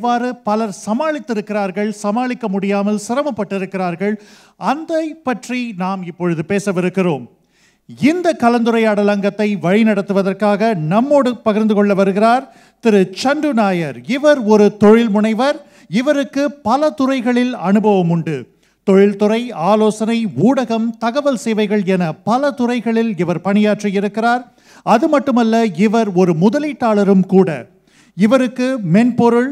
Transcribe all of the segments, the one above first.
இவ்வாறு பலர் சமாளித்திருக்கிறார்கள் சமாளிக்க முடியாமல் சிரமப்பட்டிருக்கிறார்கள். அதை பற்றி நாம் இப்பொழுது பேசவிருக்கிறோம். இந்த கலந்துரையாடல் அங்கத்தை வழிநடத்துவதற்காக நம்மோடு பகிர்ந்து கொள்ள வருகிறார் திரு சண்டு நாயர். இவர் ஒரு தொழில் முனைவர். இவருக்கு பல துறைகளில் அனுபவம் உண்டு. தொழில்துறை ஆலோசனை ஊடகம் தகவல் சேவைகள் என பல துறைகளில் இவர் பணியாற்றி இருக்கிறார் அது மட்டுமல்ல இவர் ஒரு முதலீட்டாளரும் கூட. இவருக்கு மென்பொருள்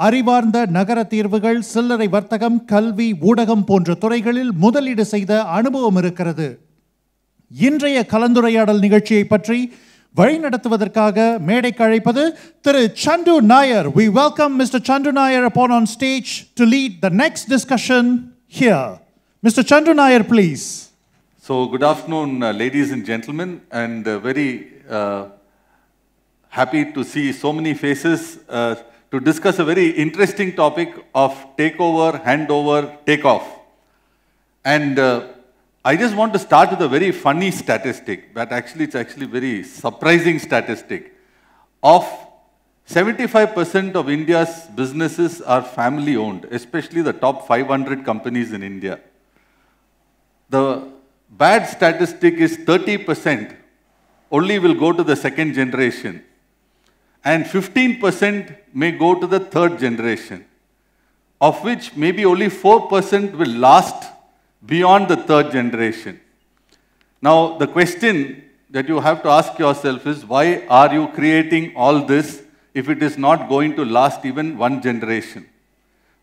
அறிவார்ந்த நகர தீர்வுகள் சில்லறை வர்த்தகம் கல்வி ஊடகம் போன்ற துறைகளில் முதலீடு செய்த அனுபவம் இருக்கிறது இன்றைய கலந்துரையாடல் நிகழ்ச்சியை பற்றி வழிநடத்துவதற்காக மேடைக்கு அழைப்பது திரு சண்டு Nair we welcome mr chandu nair upon on stage to lead the next discussion here mr chandu nair please So, good afternoon, uh, ladies and gentlemen, and uh, very uh, happy to see to discuss a very interesting topic of takeover, handover, takeoff. And uh, I just want to start with a very funny statistic, but actually, it's actually very surprising statistic. Of 75% of India's businesses are family owned, especially the top 500 companies in India. The bad statistic is 30% only will go to the second generation, and 15% may go to the third generation, of which maybe only 4% will last beyond the third generation. Now, the question that you have to ask yourself is why are you creating all this if it is not going to last even one generation?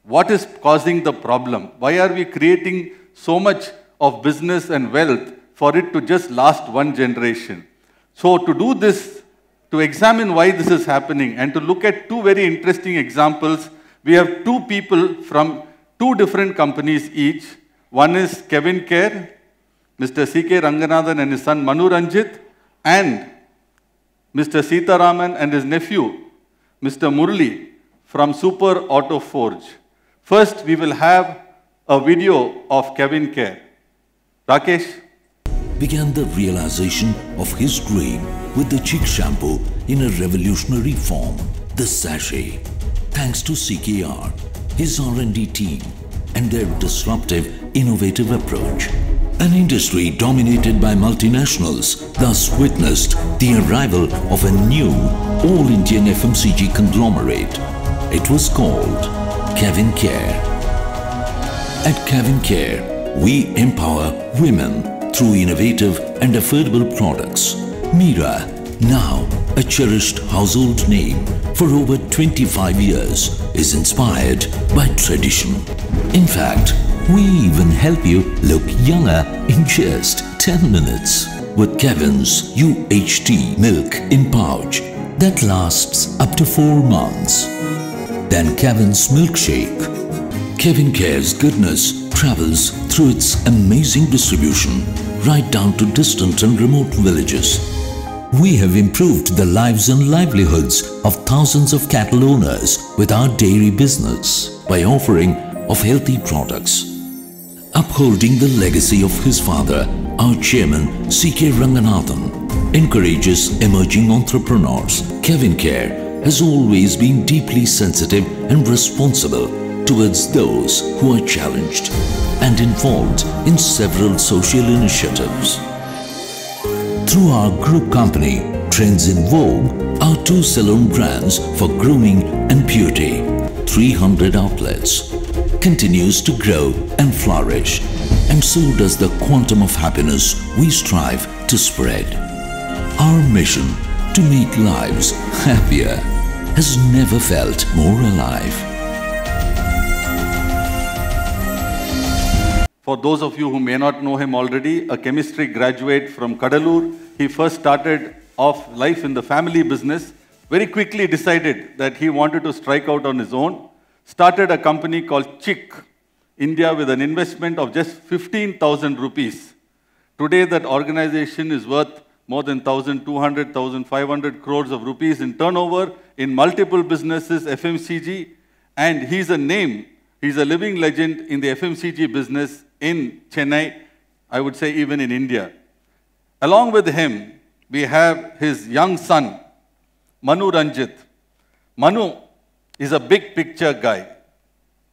What is causing the problem? Why are we creating so much of business and wealth for it to just last one generation? So, to do this, to examine why this is happening, and to look at two very interesting examples, we have two people from two different companies each. One is CavinKare, Mr. C.K. Ranganathan and his son Manu Ranjit, and Mr. Sitaraman and his nephew, Mr. Murli, from Super Auto Forge. First, we will have a video of CavinKare. Rakesh? Began the realization of his dream with the Chik shampoo in a revolutionary form, the sachet. Thanks to CKR, his R&D team, and their disruptive, innovative approach. An industry dominated by multinationals thus witnessed the arrival of a new all-Indian FMCG conglomerate. It was called CavinKare. At CavinKare, we empower women through innovative and affordable products. Meera, now a cherished household name for over 25 years, is inspired by tradition. In fact, we even help you look younger in just 10 minutes with Cavin's UHT milk in pouch that lasts up to 4 months. Then Cavin's milkshake. CavinKare's goodness travels through its amazing distribution right down to distant and remote villages. We have improved the lives and livelihoods of thousands of cattle owners with our dairy business by offering of healthy products. Upholding the legacy of his father, our chairman C.K. Ranganathan encourages emerging entrepreneurs. CavinKare has always been deeply sensitive and responsible towards those who are challenged and involved in several social initiatives. Through our group company, Trends in Vogue, our two salon brands for grooming and beauty, 300 outlets, continues to grow and flourish, and so does the quantum of happiness we strive to spread. Our mission to make lives happier has never felt more alive. For those of you who may not know him already, a chemistry graduate from Cuddalore, he first started off life in the family business, very quickly decided that he wanted to strike out on his own, started a company called Chik India with an investment of just 15,000 rupees. Today, that organization is worth more than 1,200, 1,500 crores of rupees in turnover in multiple businesses, FMCG, and he's a name, he's a living legend in the FMCG business in Chennai, I would say even in India. Along with him, we have his young son, Manu Ranjit. Manu is a big picture guy,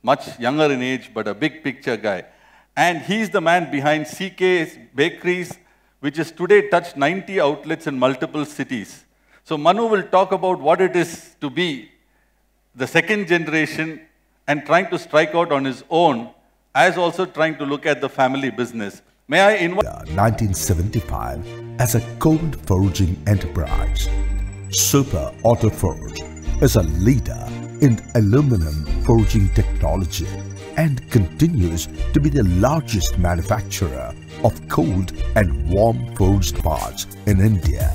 much younger in age, but a big picture guy. And he's the man behind CK's Bakeries, which has today touched 90 outlets in multiple cities. So Manu will talk about what it is to be the second generation and trying to strike out on his own, as also trying to look at the family business. May I invite 1975 as a cold forging enterprise. Super Auto Forge is a leader in aluminum forging technology and continues to be the largest manufacturer of cold and warm forged parts in India.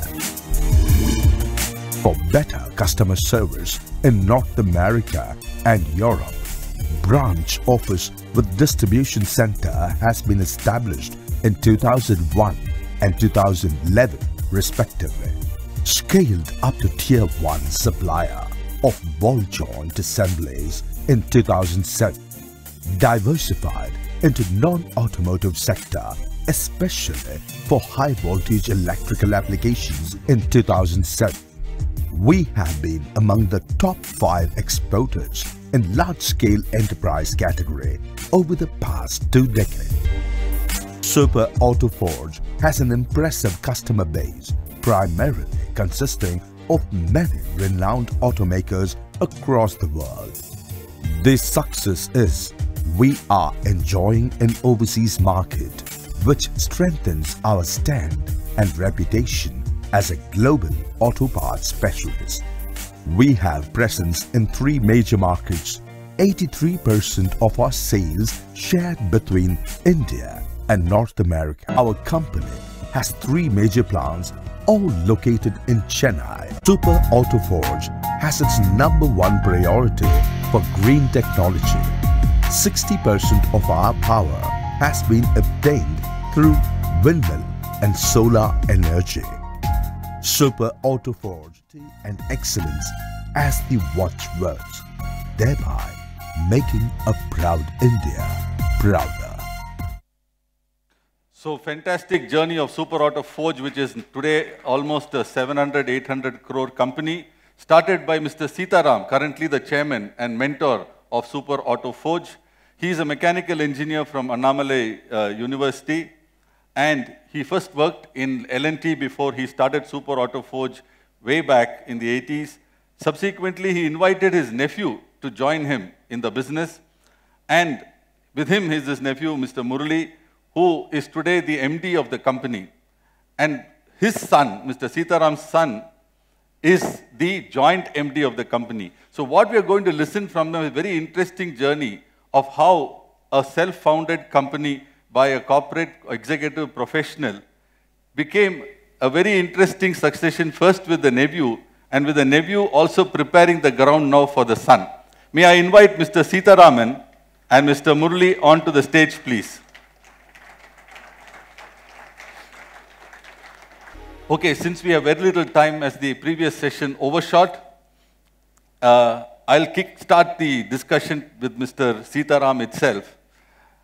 For better customer service in North America and Europe, branch office with distribution center has been established in 2001 and 2011 respectively. Scaled up to tier 1 supplier of ball joint assemblies in 2007. Diversified into non-automotive sector especially for high voltage electrical applications in 2007 we have been among the top five exporters in large-scale enterprise category over the past two decades. Super Auto Forge has an impressive customer base, primarily consisting of many renowned automakers across the world. This success is we are enjoying an overseas market which strengthens our stand and reputation as a global auto parts specialist. We have presence in three major markets. 83% of our sales shared between India and North America. Our company has three major plants all located in Chennai. Super Auto Forge has its number one priority for green technology. 60% of our power has been obtained through windmill and solar energy. Super Auto Forge and excellence as the watchwords, thereby making a proud India prouder. So fantastic journey of Super Auto Forge, which is today almost a 700, 800 crore company, started by Mr. Sitaram, currently the chairman and mentor of Super Auto Forge. He is a mechanical engineer from Annamalai uh, University, and he first worked in L&T before he started Super Auto Forge way back in the 80s. Subsequently, he invited his nephew to join him in the business, and with him is his nephew, Mr. Murali, who is today the MD of the company. And his son, Mr. Sitaram's son, is the joint MD of the company. So what we are going to listen from them is a very interesting journey of how a self-founded company by a corporate executive professional became a very interesting succession first with the nephew and with the nephew also preparing the ground now for the son. May I invite Mr. Sitaraman and Mr. Murli onto the stage, please. Okay, since we have very little time as the previous session overshot, uh, I'll kick-start the discussion with Mr. Sitaram itself.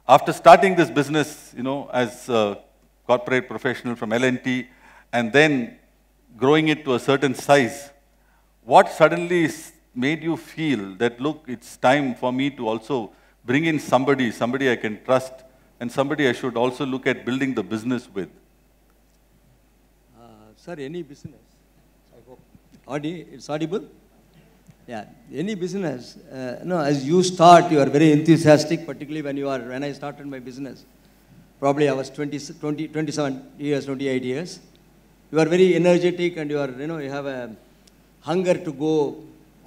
After starting this business, you know, as a corporate professional from L&T, and then growing it to a certain size, what suddenly made you feel that, look, it's time for me to also bring in somebody, somebody I can trust, and somebody I should also look at building the business with? Sir, any business, I hope, Audi, it's audible? Yeah, any business, uh, no, as you start, you are very enthusiastic, particularly when you are, when I started my business, probably I was 20, 20 27 years, 28 years. You are very energetic and you are, you know, you have a hunger to go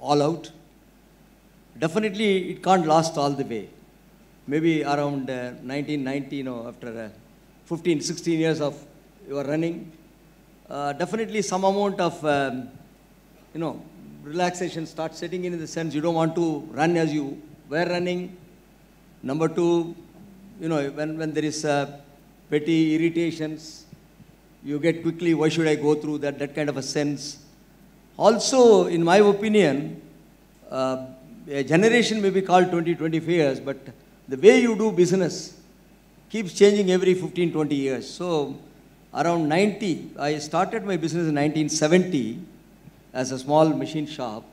all out. Definitely, it can't last all the way. Maybe around uh, 1990, you know, after uh, 15, 16 years of you are running, uh, definitely some amount of, um, you know, relaxation starts setting in in the sense you don't want to run as you were running. Number two, you know, when, when there is uh, petty irritations, you get quickly, why should I go through that, that kind of a sense. Also, in my opinion, uh, a generation may be called 20, 25 years, but the way you do business keeps changing every 15, 20 years. So, around 90, I started my business in 1970 as a small machine shop.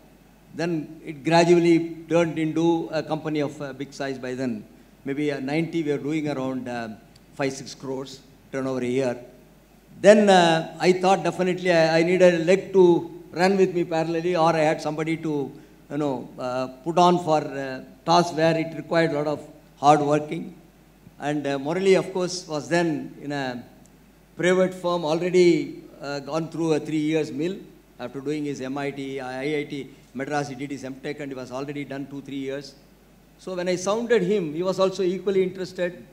Then it gradually turned into a company of uh, big size by then. Maybe uh, 90, we were doing around uh, 5, 6 crores turnover a year. Then uh, I thought definitely I, I need a leg to run with me parallelly or I had somebody to, you know, uh, put on for uh, tasks where it required a lot of hard working. And uh, Murali, of course, was then in a private firm, already uh, gone through a three years mill after doing his MIT, IIT, Madras, he did his MTech and he was already done two, three years. So when I sounded him, he was also equally interested.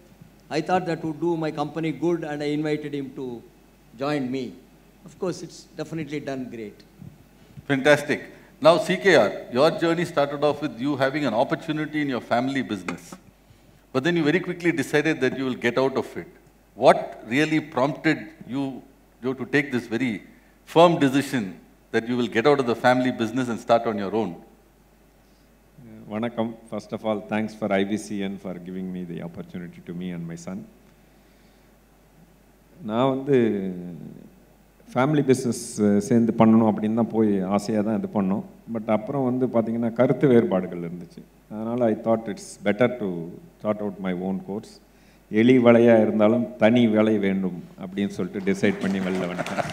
I thought that would do my company good and I invited him to joined me. Of course, it's definitely done great. Fantastic. Now, CKR, your journey started off with you having an opportunity in your family business. But then you very quickly decided that you will get out of it. What really prompted you, you to take this very firm decision that you will get out of the family business and start on your own? Uh, first of all, thanks for IBCN for giving me the opportunity to me and my son. நான் வந்து family business சேர்ந்து பண்ணணும் அப்படின்னு தான் போய் ஆசையாக தான் இது பண்ணோம். பட் அப்புறம் வந்து பார்த்திங்கன்னா கருத்து வேறுபாடுகள் இருந்துச்சு. அதனால் I thought it's better to start out my own course எலி வலையாக இருந்தாலும் தனி வேலை வேண்டும் அப்படின்னு சொல்லிட்டு டிசைட் பண்ணி வெளில வந்துட்டேன்.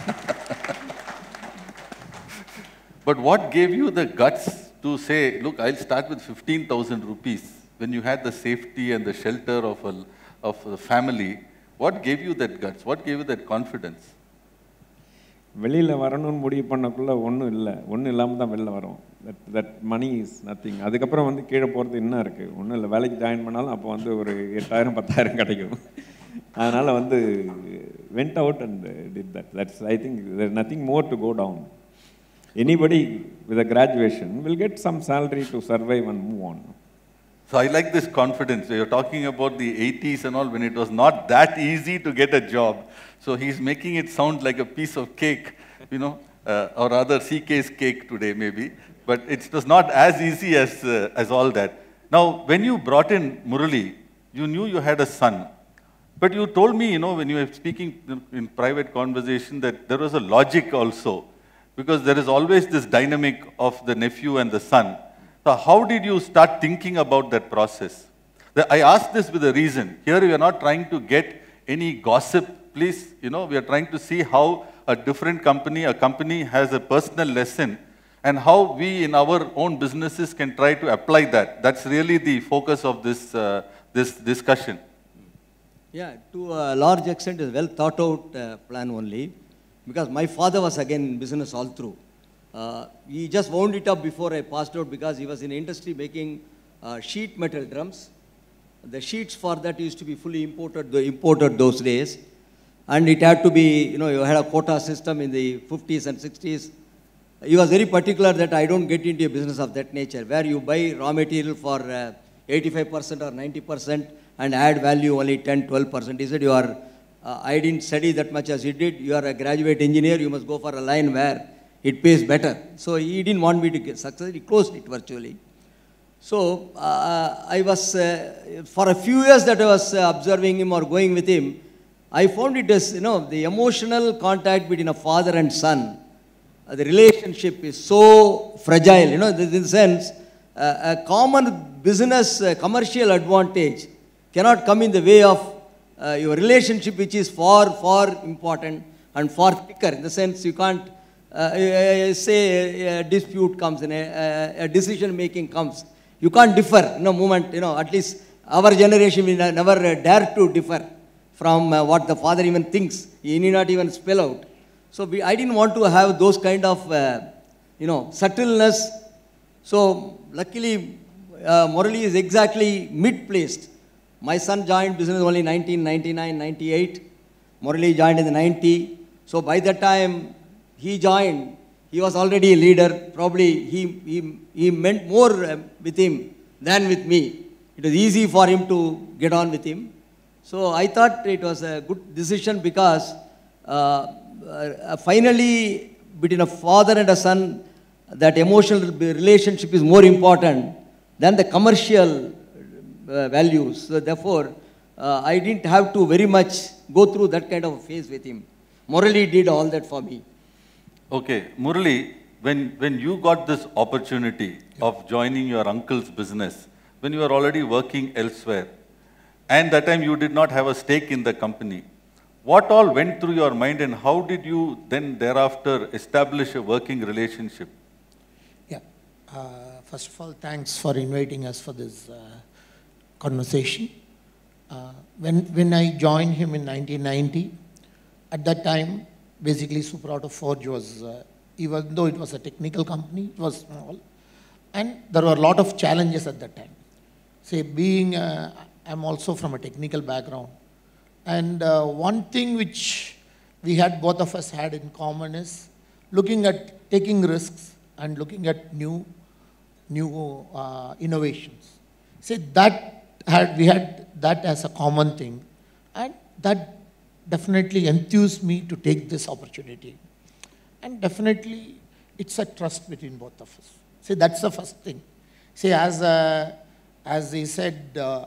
But what gave you the guts to say look I start with fifteen thousand rupees when you had the safety and the shelter of a of family what gave you that guts what gave you that confidence? வெளியில் வரணும்னு முடிவு பண்ணக்குள்ள ஒன்றும் இல்லை. ஒன்றும் இல்லாமல் தான் வெளில வரோம். That that money is nothing அதுக்கப்புறம் வந்து கீழே போகிறது என்ன இருக்குது ஒன்றும் இல்லை. வேலைக்கு ஜாயின் பண்ணாலும் அப்போ வந்து ஒரு எட்டாயிரம் பத்தாயிரம் கிடைக்கும். அதனால் வந்து went out and did that that's I think there nothing more to go down anybody with a graduation will get some salary to survive and move on So I like this confidence. You're talking about the 80s and all when it was not that easy to get a job. So he's making it sound like a piece of cake, you know, uh, or rather CK's cake today maybe. But it was not as easy as, uh, as all that. Now, when you brought in Murali, you knew you had a son. But you told me, you know, when you were speaking in private conversation that there was a logic also. Because there is always this dynamic of the nephew and the son. So how did you start thinking about that process? I ask this with a reason. Here we are not trying to get any gossip, please. You know, we are trying to see how a different company, a company has a personal lesson and how we in our own businesses can try to apply that. That's really the focus of this, uh, this discussion. Yeah, to a large extent, is well thought out uh, plan only, because my father was again in business all through. Uh, he just wound it up before I passed out because he was in industry making uh, sheet metal drums. The sheets for that used to be fully imported, imported those days, and it had to be, you know, you had a quota system in the 50s and 60s. He was very particular that I don't get into a business of that nature, where you buy raw material for uh, 85% or 90% and add value only 10, 12%. He said, you are, uh, I didn't study that much as he did. You are a graduate engineer, you must go for a line where it pays better. So he didn't want me to get success. He closed it virtually. So uh, I was, uh, for a few years that I was uh, observing him or going with him, I found it as, you know, the emotional contact between a father and son, uh, the relationship is so fragile, you know, in the sense, uh, a common business uh, commercial advantage cannot come in the way of your relationship, which is far, far important and far thicker. In the sense, you can't uh, say a, dispute comes and a, a, decision making comes. You can't differ in a moment, you know, at least our generation will never uh, dare to differ from uh, what the father even thinks. He need not even spell out. So we, I didn't want to have those kind of, uh, you know, subtleness. So luckily, uh, Murali is exactly mid-placed. My son joined business only 1999, 98. Murali joined in the 90. So by that time, he joined. He was already a leader. Probably he, he, he meant more uh, with him than with me. It was easy for him to get on with him. So I thought it was a good decision because uh, uh, finally, between a father and a son, that emotional relationship is more important than the commercial uh, values. So therefore, uh, I didn't have to very much go through that kind of phase with him. Murali did all that for me. Okay, Murli, when, when you got this opportunity of joining your uncle's business, when you were already working elsewhere, and that time you did not have a stake in the company, what all went through your mind and how did you then thereafter establish a working relationship? Yeah. Uh, first of all, thanks for inviting us for this uh, conversation. Uh, when, when I joined him in 1990, at that time, basically Super Auto Forge was, uh, even though it was a technical company, it was small. And there were a lot of challenges at that time. Say, being, uh, I'm also from a technical background. And uh, one thing which we had, both of us had in common is looking at taking risks and looking at new, new uh, innovations. See, that had, we had that as a common thing. And that definitely enthused me to take this opportunity. And definitely, it's a trust between both of us. See, that's the first thing. See, as, uh, as he said, uh,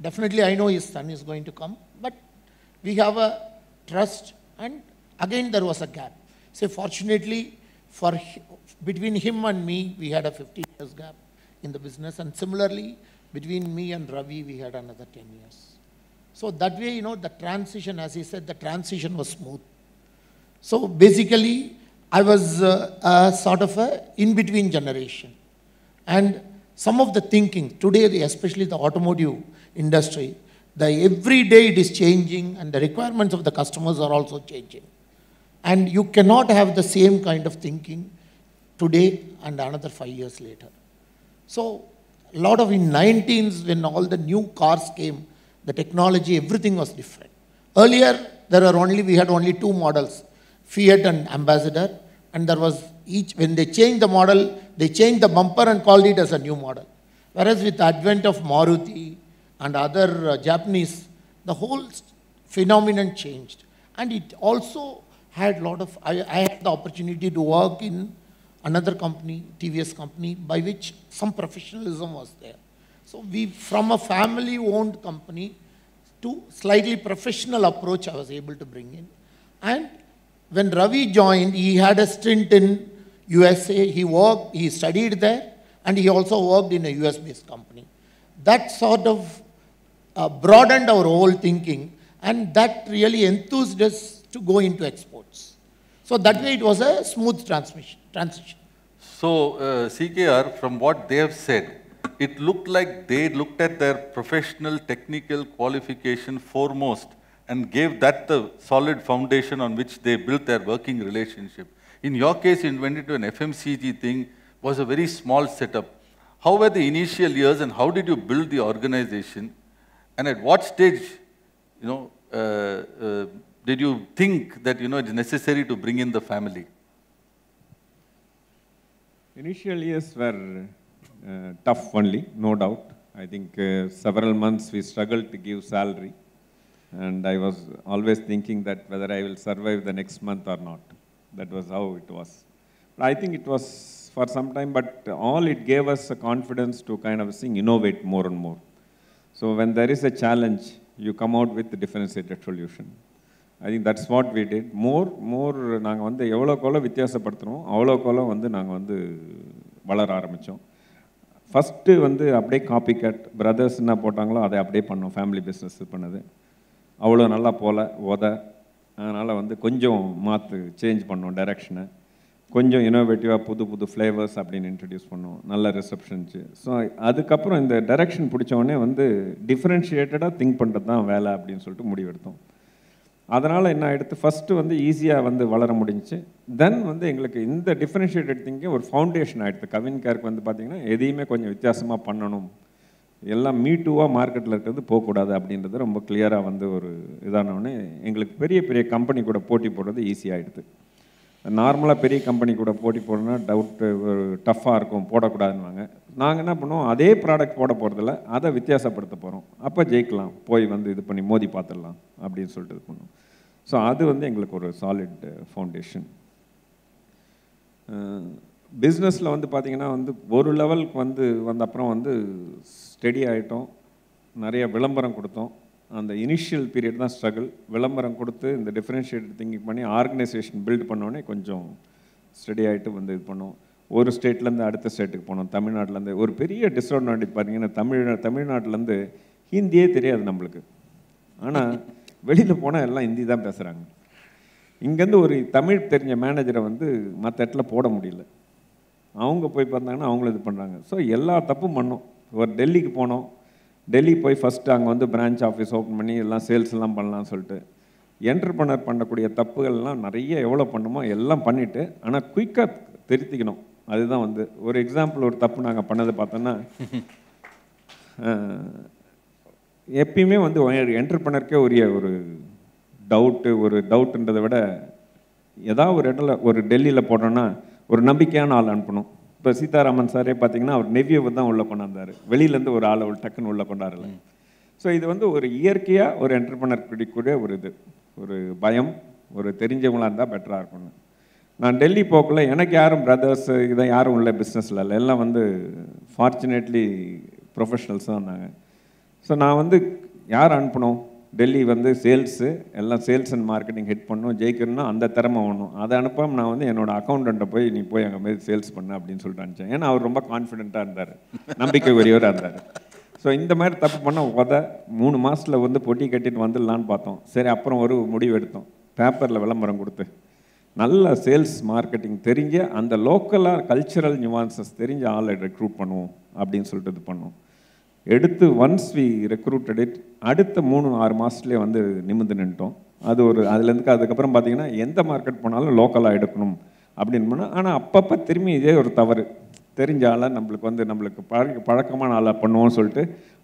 definitely I know his son is going to come, but we have a trust, and again there was a gap. See, fortunately, for between him and me, we had a 15 years gap in the business, and similarly, between me and Ravi, we had another 10 years. So that way, you know, the transition, as he said, the transition was smooth. So basically, I was uh, sort of a in-between generation. And some of the thinking, today, especially the automotive industry, the every day it is changing and the requirements of the customers are also changing. And you cannot have the same kind of thinking today and another five years later. So a lot of in 19s when all the new cars came, the technology, everything was different. Earlier, there were only, we had only two models, Fiat and Ambassador, and there was each, when they changed the model, they changed the bumper and called it as a new model. Whereas with the advent of Maruti and other uh, Japanese, the whole phenomenon changed. And it also had a lot of, I, I had the opportunity to work in another company, TVS company, by which some professionalism was there. So we, from a family-owned company to slightly professional approach I was able to bring in. And when Ravi joined, he had a stint in USA. He worked, he studied there, and he also worked in a US-based company. That sort of uh, broadened our whole thinking, and that really enthused us to go into exports. So that way, it was a smooth transmission, transition. So, uh, CKR, from what they have said, it looked like they looked at their professional technical qualification foremost and gave that the solid foundation on which they built their working relationship. In your case, you went into an FMCG thing, was a very small setup. How were the initial years and how did you build the organization? And at what stage, you know, uh, uh, did you think that, you know, it's necessary to bring in the family? Initial years were tough only, no doubt. I think uh, several months we struggled to give salary. And I was always thinking that whether I will survive the next month or not. That was how it was. But I think it was for some time, but all it gave us a confidence to kind of sing, innovate more and more. So when there is a challenge, you come out with a differentiated solution. I think that's what we did more மோர் நாங்கள் வந்து எவ்வளோக்கெவ்வளோ வித்தியாசப்படுத்துகிறோம் அவ்வளோக்கெவ்வளோ வந்து நாங்கள் வந்து வளர ஆரம்பித்தோம் first வந்து அப்படியே copy cut brothers என்ன போட்டாங்களோ அதை அப்படியே பண்ணோம். ஃபேமிலி பிஸ்னஸ் பண்ணது. அவ்வளோ நல்லா போகல உத. அதனால் வந்து கொஞ்சம் மாற்று சேஞ்ச் பண்ணோம் டைரக்ஷனை கொஞ்சம் இனோவேட்டிவாக புது புது ஃப்ளேவர்ஸ் அப்படின்னு இன்ட்ரடியூஸ் பண்ணோம். நல்ல ரிசப்ஷன்ஸு ஸோ அதுக்கப்புறம் இந்த டைரக்ஷன் பிடிச்சவொடனே வந்து டிஃப்ரென்ஷியேட்டடாக திங்க் பண்ணுறது தான் வேலை அப்படின்னு சொல்லிட்டு முடிவெடுத்தோம். அதனால் என்ன ஆகிடுத்து ஃபஸ்ட்டு வந்து ஈஸியாக வந்து வளர முடிஞ்சிச்சு. தென் வந்து எங்களுக்கு இந்த டிஃப்ரென்ஷியேட்டட் திங்கிங் ஒரு ஃபவுண்டேஷன் ஆகிடுது கவின் கேருக்கு வந்து பார்த்திங்கன்னா எதையுமே கொஞ்சம் வித்தியாசமாக பண்ணணும். எல்லாம் மீட்டுவாக மார்க்கெட்டில் இருக்கிறது போகக்கூடாது அப்படின்றது ரொம்ப கிளியராக வந்து ஒரு இதானோடனே எங்களுக்கு பெரிய பெரிய கம்பெனி கூட போட்டி போடுறது ஈஸியாகிடுது நார்மலாக பெரிய கம்பெனி கூட போட்டி போடணும்னா டவுட்டு ஒரு டஃப்பாக இருக்கும் போடக்கூடாதுன்னுவாங்க. நாங்கள் என்ன பண்ணுவோம் அதே ப்ராடக்ட் போட போகிறதில்ல அதை வித்தியாசப்படுத்த போகிறோம் அப்போ ஜெயிக்கலாம் போய் வந்து இது பண்ணி மோதி பார்த்துடலாம் அப்படின்னு சொல்லிட்டு இது பண்ணுவோம். ஸோ அது வந்து எங்களுக்கு ஒரு சாலிட் ஃபவுண்டேஷன் பிஸ்னஸில் வந்து பார்த்திங்கன்னா வந்து ஒரு லெவலுக்கு வந்து வந்த அப்புறம் வந்து ஸ்டெடி ஆகிட்டோம் நிறைய விளம்பரம் கொடுத்தோம். அந்த இனிஷியல் பீரியட் தான் ஸ்ட்ரகிள் விளம்பரம் கொடுத்து இந்த டிஃப்ரென்ஷியேட் திங்கிங் பண்ணி ஆர்கனைசேஷன் பில்ட் பண்ணோடனே கொஞ்சம் ஸ்டடி ஆகிட்டு வந்து இது பண்ணோம் ஒரு ஸ்டேட்லேருந்து அடுத்த ஸ்டேட்டுக்கு போனோம். தமிழ்நாட்டிலேருந்து ஒரு பெரிய டிஸ்அட்வான்டேஜ் பார்த்தீங்கன்னா தமிழ் தமிழ்நாட்டிலேருந்து ஹிந்தியே தெரியாது நம்மளுக்கு. ஆனால் வெளியில் போனால் எல்லாம் ஹிந்தி தான் பேசுகிறாங்க இங்கேருந்து ஒரு தமிழ் தெரிஞ்ச மேனேஜரை வந்து மற்ற இடத்துல போட முடியல. அவங்க போய் பார்த்தாங்கன்னா அவங்களும் இது பண்ணுறாங்க ஸோ எல்லா தப்பும் பண்ணோம். ஒரு டெல்லிக்கு போனோம். டெல்லி போய் ஃபஸ்ட்டு அங்கே வந்து பிரான்ச் ஆஃபீஸ் ஓப்பன் பண்ணி எல்லாம் சேல்ஸ் எல்லாம் பண்ணலாம்னு சொல்லிட்டு என்டர்பனர் பண்ணக்கூடிய தப்புகள்லாம் நிறைய எவ்வளோ பண்ணுமோ எல்லாம் பண்ணிவிட்டு ஆனால் குயிக்காக திருத்திக்கணும். அதுதான் வந்து ஒரு எக்ஸாம்பிள் ஒரு தப்பு நாங்கள் பண்ணது பார்த்தோன்னா எப்பயுமே வந்து என்டர்பனருக்கே உரிய ஒரு டவுட்டு ஒரு டவுட்டுன்றதை விட ஏதாவது ஒரு இடத்துல ஒரு டெல்லியில் போட்டோன்னா ஒரு நம்பிக்கையான ஆள் அனுப்பணும். இப்போ சீதாராமன் சாரே பார்த்தீங்கன்னா அவர் நெவ்யூவை தான் உள்ளே கொண்டாந்தார். வெளியிலேருந்து ஒரு ஆளை டக்குன்னு உள்ளே கொண்டாடல ஸோ இது வந்து ஒரு இயற்கையாக ஒரு என்டர்பனர் பிடிக்கக்கூடிய ஒரு இது. ஒரு பயம் ஒரு தெரிஞ்சவங்களா இருந்தால் பெட்டராக இருக்கும்னு நான் டெல்லி போக்குள்ள எனக்கு யாரும் பிரதர்ஸ் இதை யாரும் உள்ள பிஸ்னஸில் இல்லை. எல்லாம் வந்து ஃபார்ச்சுனேட்லி ப்ரொஃபஷனல்ஸ் தான் இருந்தாங்க. ஸோ நான் வந்து யார் அனுப்பணும்? டெல்லி வந்து சேல்ஸு எல்லாம் சேல்ஸ் அண்ட் மார்க்கெட்டிங் ஹெட் பண்ணும் ஜெயிக்கணும்னா அந்த திறமை ஒன்றும் அதை அனுப்பாமல் நான் வந்து என்னோடய அக்கௌண்ட்டை போய் நீ போய் அங்கே மாரி சேல்ஸ் பண்ண அப்படின்னு சொல்லிட்டு அனுப்பிச்சேன். ஏன்னா அவர் ரொம்ப கான்ஃபிடென்ட்டாக இருந்தார். நம்பிக்கை உரியவராக இருந்தார். ஸோ இந்த மாதிரி தப்பு பண்ண உத மூணு மாதத்தில் வந்து பொட்டி கட்டிட்டு வந்துடலான்னு பார்த்தோம். சரி அப்புறம் ஒரு முடிவு எடுத்தோம். பேப்பரில் விளம்பரம் கொடுத்து. நல்ல சேல்ஸ் மார்க்கெட்டிங் தெரிஞ்ச அந்த லோக்கலாக கல்ச்சுரல் நியூவான்சஸ் தெரிஞ்ச ஆளை ரெக்ரூட் பண்ணுவோம் அப்படின்னு சொல்லிட்டு இது பண்ணோம். எடுத்து ஒன்ஸ் வி ரெக்ரூட்டட் இட் அடுத்த மூணு ஆறு மாதத்துலேயே வந்து நிமிர்ந்து நின்ட்டோம். அது ஒரு அதுலேருந்து அதுக்கப்புறம் பார்த்தீங்கன்னா எந்த மார்க்கெட் போனாலும் லோக்கலாக எடுக்கணும் அப்படின்னு போனால் ஆனால் அப்பப்போ திரும்பி இதே ஒரு தவறு. தெரிஞ்ச ஆளை நம்மளுக்கு வந்து நம்மளுக்கு பழக்க பழக்கமான ஆளாக பண்ணுவோம்னு சொல்லிட்டு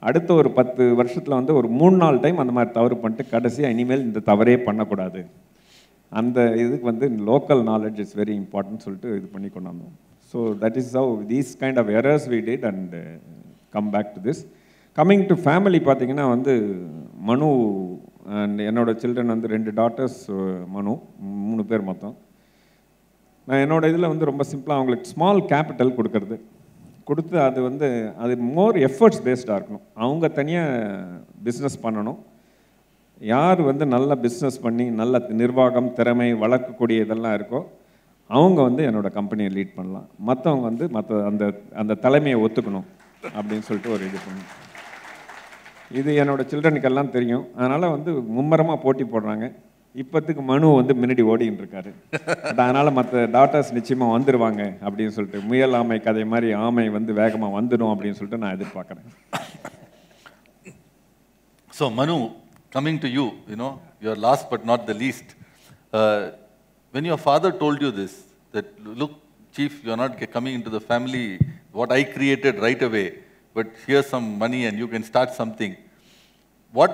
அடுத்த ஒரு பத்து வருஷத்தில் வந்து ஒரு மூணு நாலு டைம் அந்த மாதிரி தவறு பண்ணிட்டு கடைசியாக இனிமேல் இந்த தவறே பண்ணக்கூடாது. அந்த இதுக்கு வந்து local knowledge is very important சொல்லிட்டு இது பண்ணி கொண்டு வந்தோம். So that is how these kind of errors we did and come back to this coming to family பார்த்தீங்கன்னா வந்து மனு அண்ட் என்னோட சில்ட்ரன் வந்து ரெண்டு டாட்டர்ஸ் மனு மூணு பேர் மொத்தம். நான் என்னோடய இதில் வந்து ரொம்ப சிம்பிளாக அவங்களுக்கு ஸ்மால் கேபிட்டல் கொடுக்கறது. கொடுத்து அது வந்து அது மோர் எஃபர்ட்ஸ் பேஸ்டாக இருக்கணும். அவங்க தனியாக பிஸ்னஸ் பண்ணணும். யார் வந்து நல்ல பிஸ்னஸ் பண்ணி நல்ல நிர்வாகம் திறமை வளர்க்கக்கூடிய இதெல்லாம் இருக்கோ அவங்க வந்து என்னோடய கம்பெனியை லீட் பண்ணலாம். மற்றவங்க வந்து மற்ற அந்த அந்த தலைமையை ஒத்துக்கணும். அப்படின்னு சொல்லிட்டு ஒரு இது பண்ணும். இது என்னோடய சில்ட்ரனுக்கெல்லாம் தெரியும். அதனால் வந்து மும்மரமாக போட்டி போடுறாங்க. இப்போத்துக்கு மனு வந்து முன்னாடி ஓடின்னு இருக்காரு. அதனால் மற்ற டாக்டர்ஸ் நிச்சயமாக வந்துடுவாங்க அப்படின்னு சொல்லிட்டு முயல் ஆமை கதை மாதிரி ஆமை வந்து வேகமாக வந்துடும் அப்படின்னு சொல்லிட்டு நான் எதிர்பார்க்குறேன். So Manu coming to you you know your last but not the least when your father told you this that look chief you are not coming in to the family what I created right away, but here's some money and you can start something. What,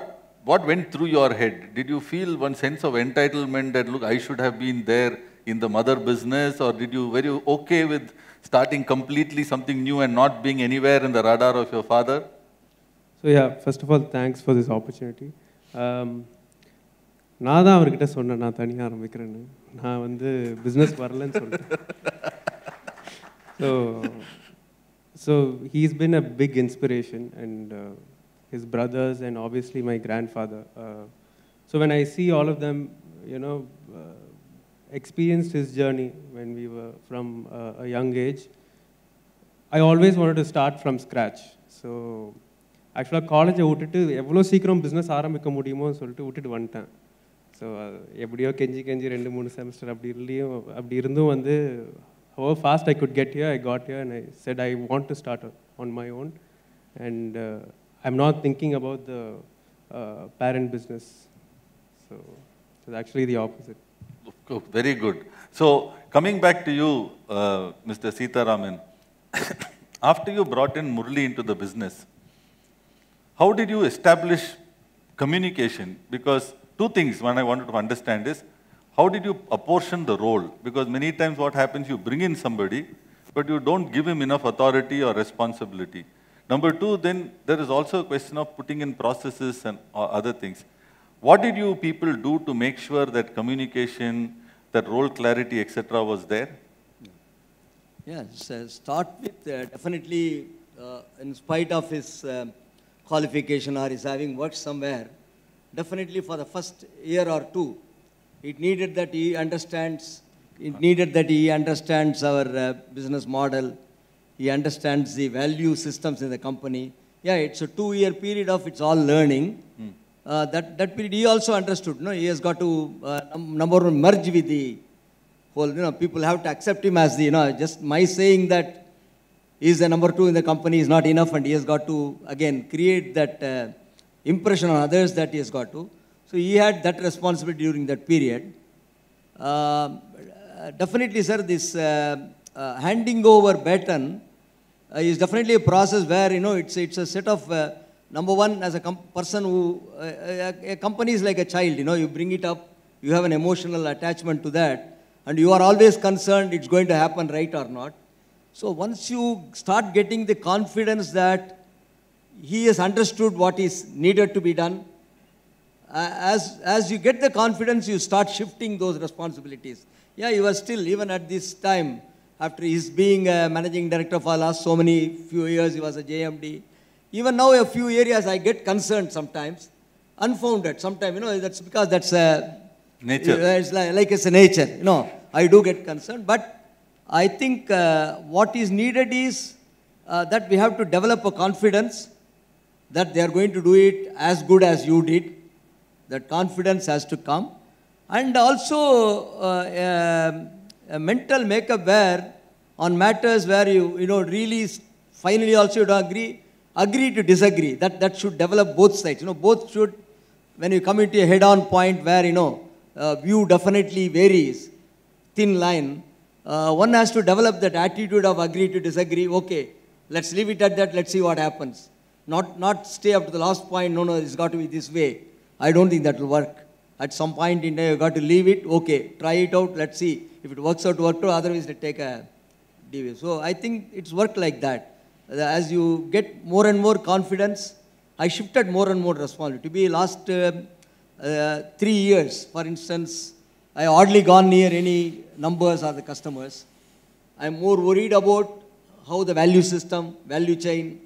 what went through your head? Did you feel one sense of entitlement that, look, I should have been there in the mother business, or did you, were you okay with starting completely something new and not being anywhere in the radar of your father? So yeah first of all thanks for this opportunity நான் தான் அவர்கிட்ட சொன்னேன் நான் தனியாக ஆரம்பிக்கிறேன்னு நான் வந்து business வரலன்னு சொல்லிட்டேன் so so big inspiration, and big inspiration and and brothers my grandfather. Uh, so when I see all of all of know, you know experienced his journey when we were from uh, a young age. I always wanted to start from scratch. So ஆக்சுவலாக காலேஜை விட்டுட்டு எவ்வளோ சீக்கிரம் business ஆரம்பிக்க முடியுமோன்னு சொல்லிட்டு விட்டுட்டு வந்துட்டேன் so எப்படியோ கெஞ்சி கெஞ்சி ரெண்டு மூணு செமஸ்டர் அப்படி இல்லையும் அப்படி இருந்தும் வந்து however fast I could get here, I got here and I said I want to start on my own. And uh, I'm not thinking about the uh, parent business. So it's actually the opposite. Very good. So coming back to you, uh, Mr. Sitaraman, after you brought in Murli into the business, how did you establish communication? Because two things one I wanted to understand is, how did you apportion the role? Because many times what happens, you bring in somebody, but you don't give him enough authority or responsibility. Number two, then there is also a question of putting in processes and uh, other things. What did you people do to make sure that communication, that role clarity, etc., was there? Yes, uh, start with uh, definitely, uh, in spite of his um qualification or his having worked somewhere, definitely for the first year or two, it needed that he understands it needed that he understands our uh, business model, he understands the value systems in the company. Yeah, it's a two-year period of it's all learning. Uh, that, that period he also understood. No, he has got to uh, num- number one merge with the whole. You know, people have to accept him as the. You know, just my saying that he is the number two in the company is not enough, and he has got to again create that uh, impression on others that he has got to. So he had that responsibility during that period. Uh, definitely, sir, this uh, uh, handing over baton uh, is definitely a process where you know it's it's a set of uh, number one as a person who uh, a, a company is like a child. You know, you bring it up, you have an emotional attachment to that, and you are always concerned it's going to happen right or not. So once you start getting the confidence that he has understood what is needed to be done, as, as you get the confidence, you start shifting those responsibilities. Yeah, you are still, even at this time, after his being a managing director for last so many few years, he was a JMD. Even now, a few areas I get concerned sometimes, unfounded. Sometimes, you know, that's because that's a Nature. It's like, like it's a nature. You know, I do get concerned, but I think uh, what is needed is uh, that we have to develop a confidence that they are going to do it as good as you did. That confidence has to come. And also uh, um, a mental makeup where on matters where you, you know, really finally also you don't agree, agree to disagree. That, that should develop both sides. You know, both should, when you come into a head-on point where, you know, uh, view definitely varies, thin line, uh, one has to develop that attitude of agree to disagree. Okay, let's leave it at that. Let's see what happens. Not not stay up to the last point. No, no, it's got to be this way. I don't think that will work. At some point in time, you've got to leave it. Okay, try it out. Let's see if it works out. Work out. Otherwise, let take a deviation. So I think it's worked like that. As you get more and more confidence, I shifted more and more responsibility. To be last uh, uh, three years, for instance, I hardly gone near any numbers or the customers. I'm more worried about how the value system, value chain,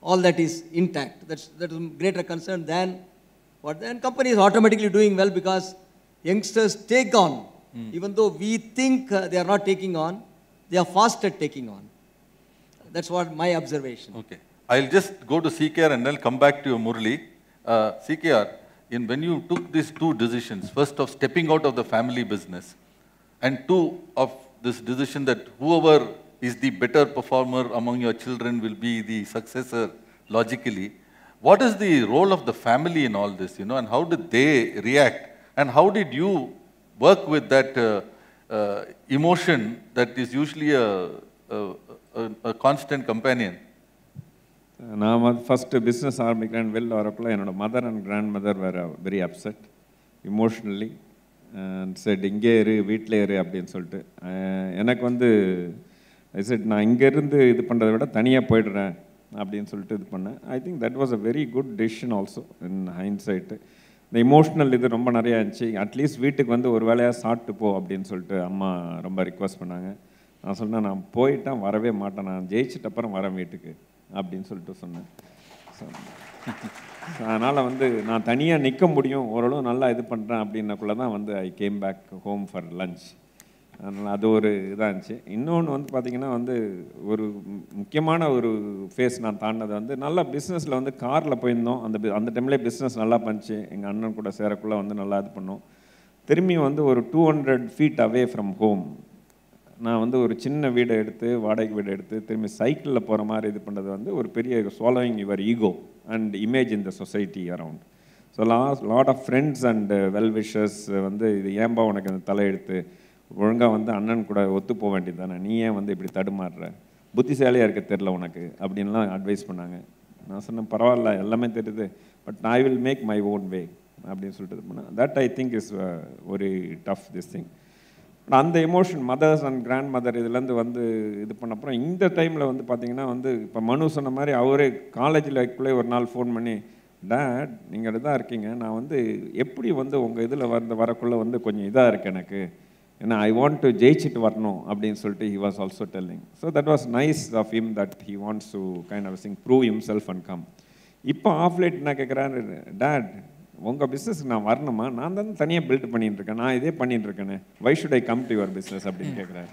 all that is intact. That's that is greater concern than what then company is automatically doing well because youngsters take on, even though we think uh, they are not taking on, they are fast at taking on. That's what my observation. Okay. I'll just go to CKR and then come back to you, Murli. Uh, CKR, in when you took these two decisions, first of stepping out of the family business, and two of this decision that whoever is the better performer among your children will be the successor logically. What is the role of the family in all this, you know, and how did they react? And how did you work with that uh, uh, emotion that is usually a, a, a, a constant companion? நான் வந்து first business ஆரம்பிக்கிறேன் வெளில வரக்குள்ள என்னோடய mother and grandmother வேற very upset emotionally and said இங்கே இரு வீட்டிலே இரு அப்படின்னு சொல்லிட்டு எனக்கு வந்து செட் நான் இங்கேருந்து இது பண்ணுறதை விட தனியாக போயிடுறேன் அப்படின்னு சொல்லிட்டு இது பண்ணேன். I think that was a very good decision also in hindsight இந்த இமோஷ்னல் இது ரொம்ப நிறையா இருந்துச்சு. அட்லீஸ்ட் வீட்டுக்கு வந்து ஒரு வேலையாக சாப்பிட்டு போ அப்படின்னு சொல்லிட்டு அம்மா ரொம்ப ரிக்வஸ்ட் பண்ணாங்க. நான் சொன்னேன் நான் போயிட்டேன் வரவே மாட்டேன். நான் ஜெயிச்சிட்ட அப்புறம் வரேன் வீட்டுக்கு அப்படின்னு சொல்லிட்டு சொன்னேன். So, அதனால் வந்து நான் தனியாக நிற்க முடியும். ஓரளவு நல்லா இது பண்ணுறேன் அப்படின்னக்குள்ளே தான் வந்து I came back home for lunch அதனால் அது ஒரு இதாக இருந்துச்சு. இன்னொன்று வந்து பார்த்திங்கன்னா வந்து ஒரு முக்கியமான ஒரு ஃபேஸ் நான் தாண்டினது வந்து நல்லா பிஸ்னஸில் வந்து காரில் போயிருந்தோம். அந்த அந்த டைம்லேயே பிஸ்னஸ் நல்லா பண்ணிச்சு எங்கள் அண்ணன் கூட சேரக்குள்ளே வந்து நல்லா இது பண்ணோம். திரும்பி வந்து ஒரு two hundred feet away from home நான் வந்து ஒரு சின்ன வீடை எடுத்து வாடகை வீடை எடுத்து திரும்பி சைக்கிளில் போகிற மாதிரி இது பண்ணுறது வந்து ஒரு பெரிய swallowing your ego and image in the society around so lose lot of friends and well wishes வந்து இது ஏன்பா உனக்கு அந்த தலையெடுத்து ஒழுங்காக வந்து அண்ணன் கூட ஒத்து போக வேண்டியது தானே நீ ஏன் வந்து இப்படி தடுமாறுற? புத்திசாலியாக இருக்க தெரில உனக்கு அப்படின்லாம் அட்வைஸ் பண்ணாங்க. நான் சொன்னேன் பரவாயில்ல எல்லாமே தெரியுது but I will make my own way அப்படின்னு சொல்லிட்டு இது பண்ணேன். தட் ஐ திங்க் இஸ் ஒரு டஃப் திஸ் திங் அந்த emotion mothers and grandmother இதுலேருந்து வந்து இது பண்ண அப்புறம் இந்த டைமில் வந்து பார்த்தீங்கன்னா வந்து இப்போ மனு சொன்ன மாதிரி அவரே காலேஜில் ஒரு நாள் ஃபோன் பண்ணி டேட் நீங்கள் தான் இருக்கீங்க. நான் வந்து எப்படி வந்து உங்கள் இதில் வந்து வரக்குள்ளே வந்து கொஞ்சம் இதாக இருக்கு எனக்கு. ஏன்னா ஐ வாண்ட் டு ஜெயிச்சிட்டு வரணும் அப்படின்னு சொல்லிட்டு he was also telling so that was nice of him that he wants to kind of Singh prove himself and come இப்போ ஆஃப் லைட் என்ன கேட்குறாரு டேட் உங்கள் பிஸ்னஸ் நான் வரணுமா? நான் தான் தனியாக பில்ட் பண்ணிட்டு இருக்கேன். நான் இதே பண்ணிட்டு இருக்கேன்னு why should I come to your business அப்படின்னு கேட்குறாரு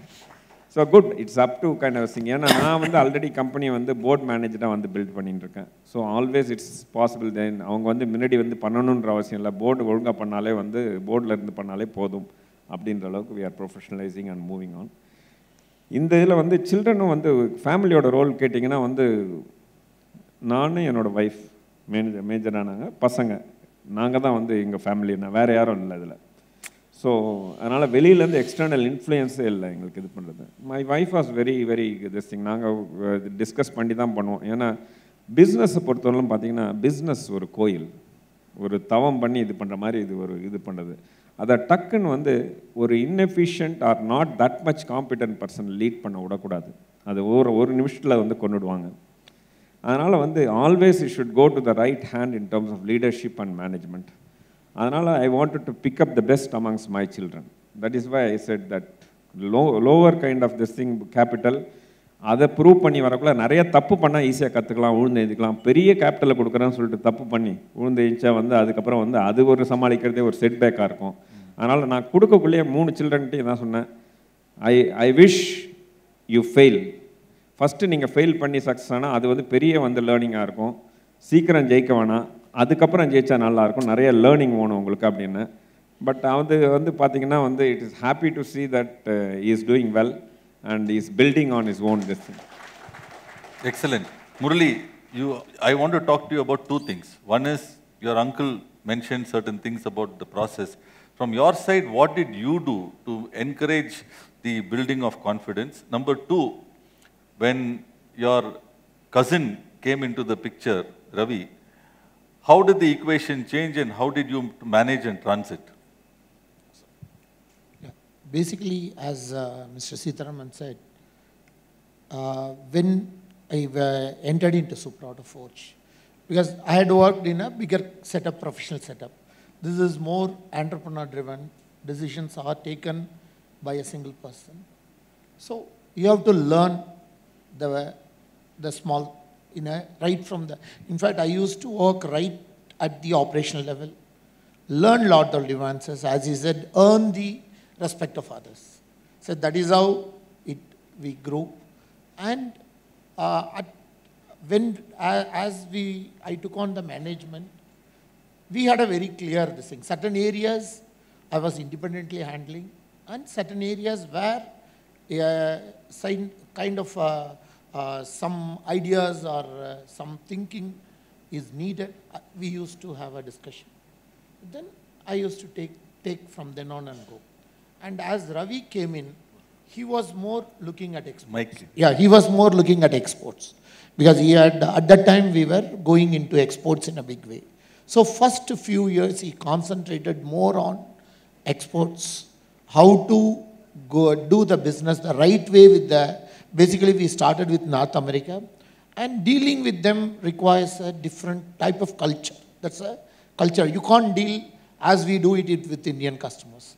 so good it's up to kind of thing ஏன்னா நான் வந்து ஆல்ரெடி கம்பெனியை வந்து போர்ட் மேனேஜராக வந்து பில்ட் பண்ணிட்டு இருக்கேன். So always it's possible then அவங்க வந்து முன்னாடி வந்து பண்ணணுன்ற அவசியம் இல்லை. போர்டு ஒழுங்காக பண்ணாலே வந்து போர்டில் இருந்து பண்ணாலே போதும். அப்படின்ற அளவுக்கு we are professionalising and moving on இந்த இதில் வந்து சில்ட்ரனும் வந்து ஃபேமிலியோட ரோல் கேட்டிங்கன்னா வந்து நான் என்னோடய ஒய்ஃப் மேனேஜர் மேஜரானாங்க பசங்க நாங்கள் தான் வந்து எங்கள் ஃபேமிலி நான் வேறு யாரும் இல்லை இதில். ஸோ அதனால் வெளியிலேருந்து எக்ஸ்டர்னல் இன்ஃப்ளூயன்ஸே இல்லை எங்களுக்கு இது பண்ணுறது my wife was very very this thing நாங்கள் டிஸ்கஸ் பண்ணி தான் பண்ணுவோம். ஏன்னா பிஸ்னஸை பொறுத்தவரைக்கும் பார்த்தீங்கன்னா பிஸ்னஸ் ஒரு கோயில். ஒரு தவம் பண்ணி இது பண்ணுற மாதிரி இது ஒரு இது பண்ணுறது அதை டக்குன்னு வந்து ஒரு inefficient or not that much competent person lead பண்ண விடக்கூடாது. அது ஒரு ஒரு நிமிஷத்தில் வந்து கொண்டுடுவாங்க அதனால் வந்து always you should go to the right hand in terms of leadership and management அதனால் I wanted to pick up the best amongst my children that is why I set that low lower kind of this thing capital அதை prove பண்ணி வரக்குள்ள நிறைய தப்பு பண்ணால் ஈஸியாக கற்றுக்கலாம் உழுந்து எழுதிக்கலாம் பெரிய கேபிட்டலை கொடுக்குறேன்னு சொல்லிட்டு தப்பு பண்ணி உழுந்து எழுச்சா வந்து அதுக்கப்புறம் வந்து அது ஒரு சமாளிக்கிறதே ஒரு செட்பேக்காக இருக்கும். அதனால் நான் கொடுக்கக்குள்ளேயே மூணு சில்ட்ரன்ட்டையும் தான் சொன்னேன். I I wish you fail first நீங்கள் ஃபெயில் பண்ணி சக்ஸஸ் ஆனால் அது வந்து பெரிய வந்து லேர்னிங்காக இருக்கும். சீக்கிரம் ஜெயிக்க வேணாம். அதுக்கப்புறம் ஜெயிச்சா நல்லாயிருக்கும் நிறைய லேர்னிங் வேணும் உங்களுக்கு அப்படின்னு. பட் அது வந்து பார்த்திங்கன்னா வந்து it is happy to see that is doing well and he's building on his own this thing. Excellent. Murali, you, I want to talk to you about two things. One is your uncle mentioned certain things about the process. From your side, what did you do to encourage the building of confidence? Number two, when your cousin came into the picture, Ravi, how did the equation change and how did you manage and transit? Basically, as uh, Mr. Sitaraman said, uh, when I uh, entered into Super Auto Forge, because I had worked in a bigger setup, professional setup. This is more entrepreneur driven. Decisions are taken by a single person. So you have to learn the, the small, you know, right from the. In fact, I used to work right at the operational level, learn lot of nuances, as he said, earn the respect of others. So that is how it we grew, and uh, at, when uh, as we I took on the management, we had a very clear this thing. Certain areas I was independently handling, and certain areas where uh, kind of uh, uh, some ideas or uh, some thinking is needed, uh, we used to have a discussion. Then I used to take, take from then on and go. And as Ravi came in, he was more looking at exports. Mike. Yeah, he was more looking at exports because he had, at that time we were going into exports in a big way. So first few years he concentrated more on exports, how to go do the business the right way with the, basically we started with North America and dealing with them requires a different type of culture. That's a culture. You can't deal as we do it with Indian customers.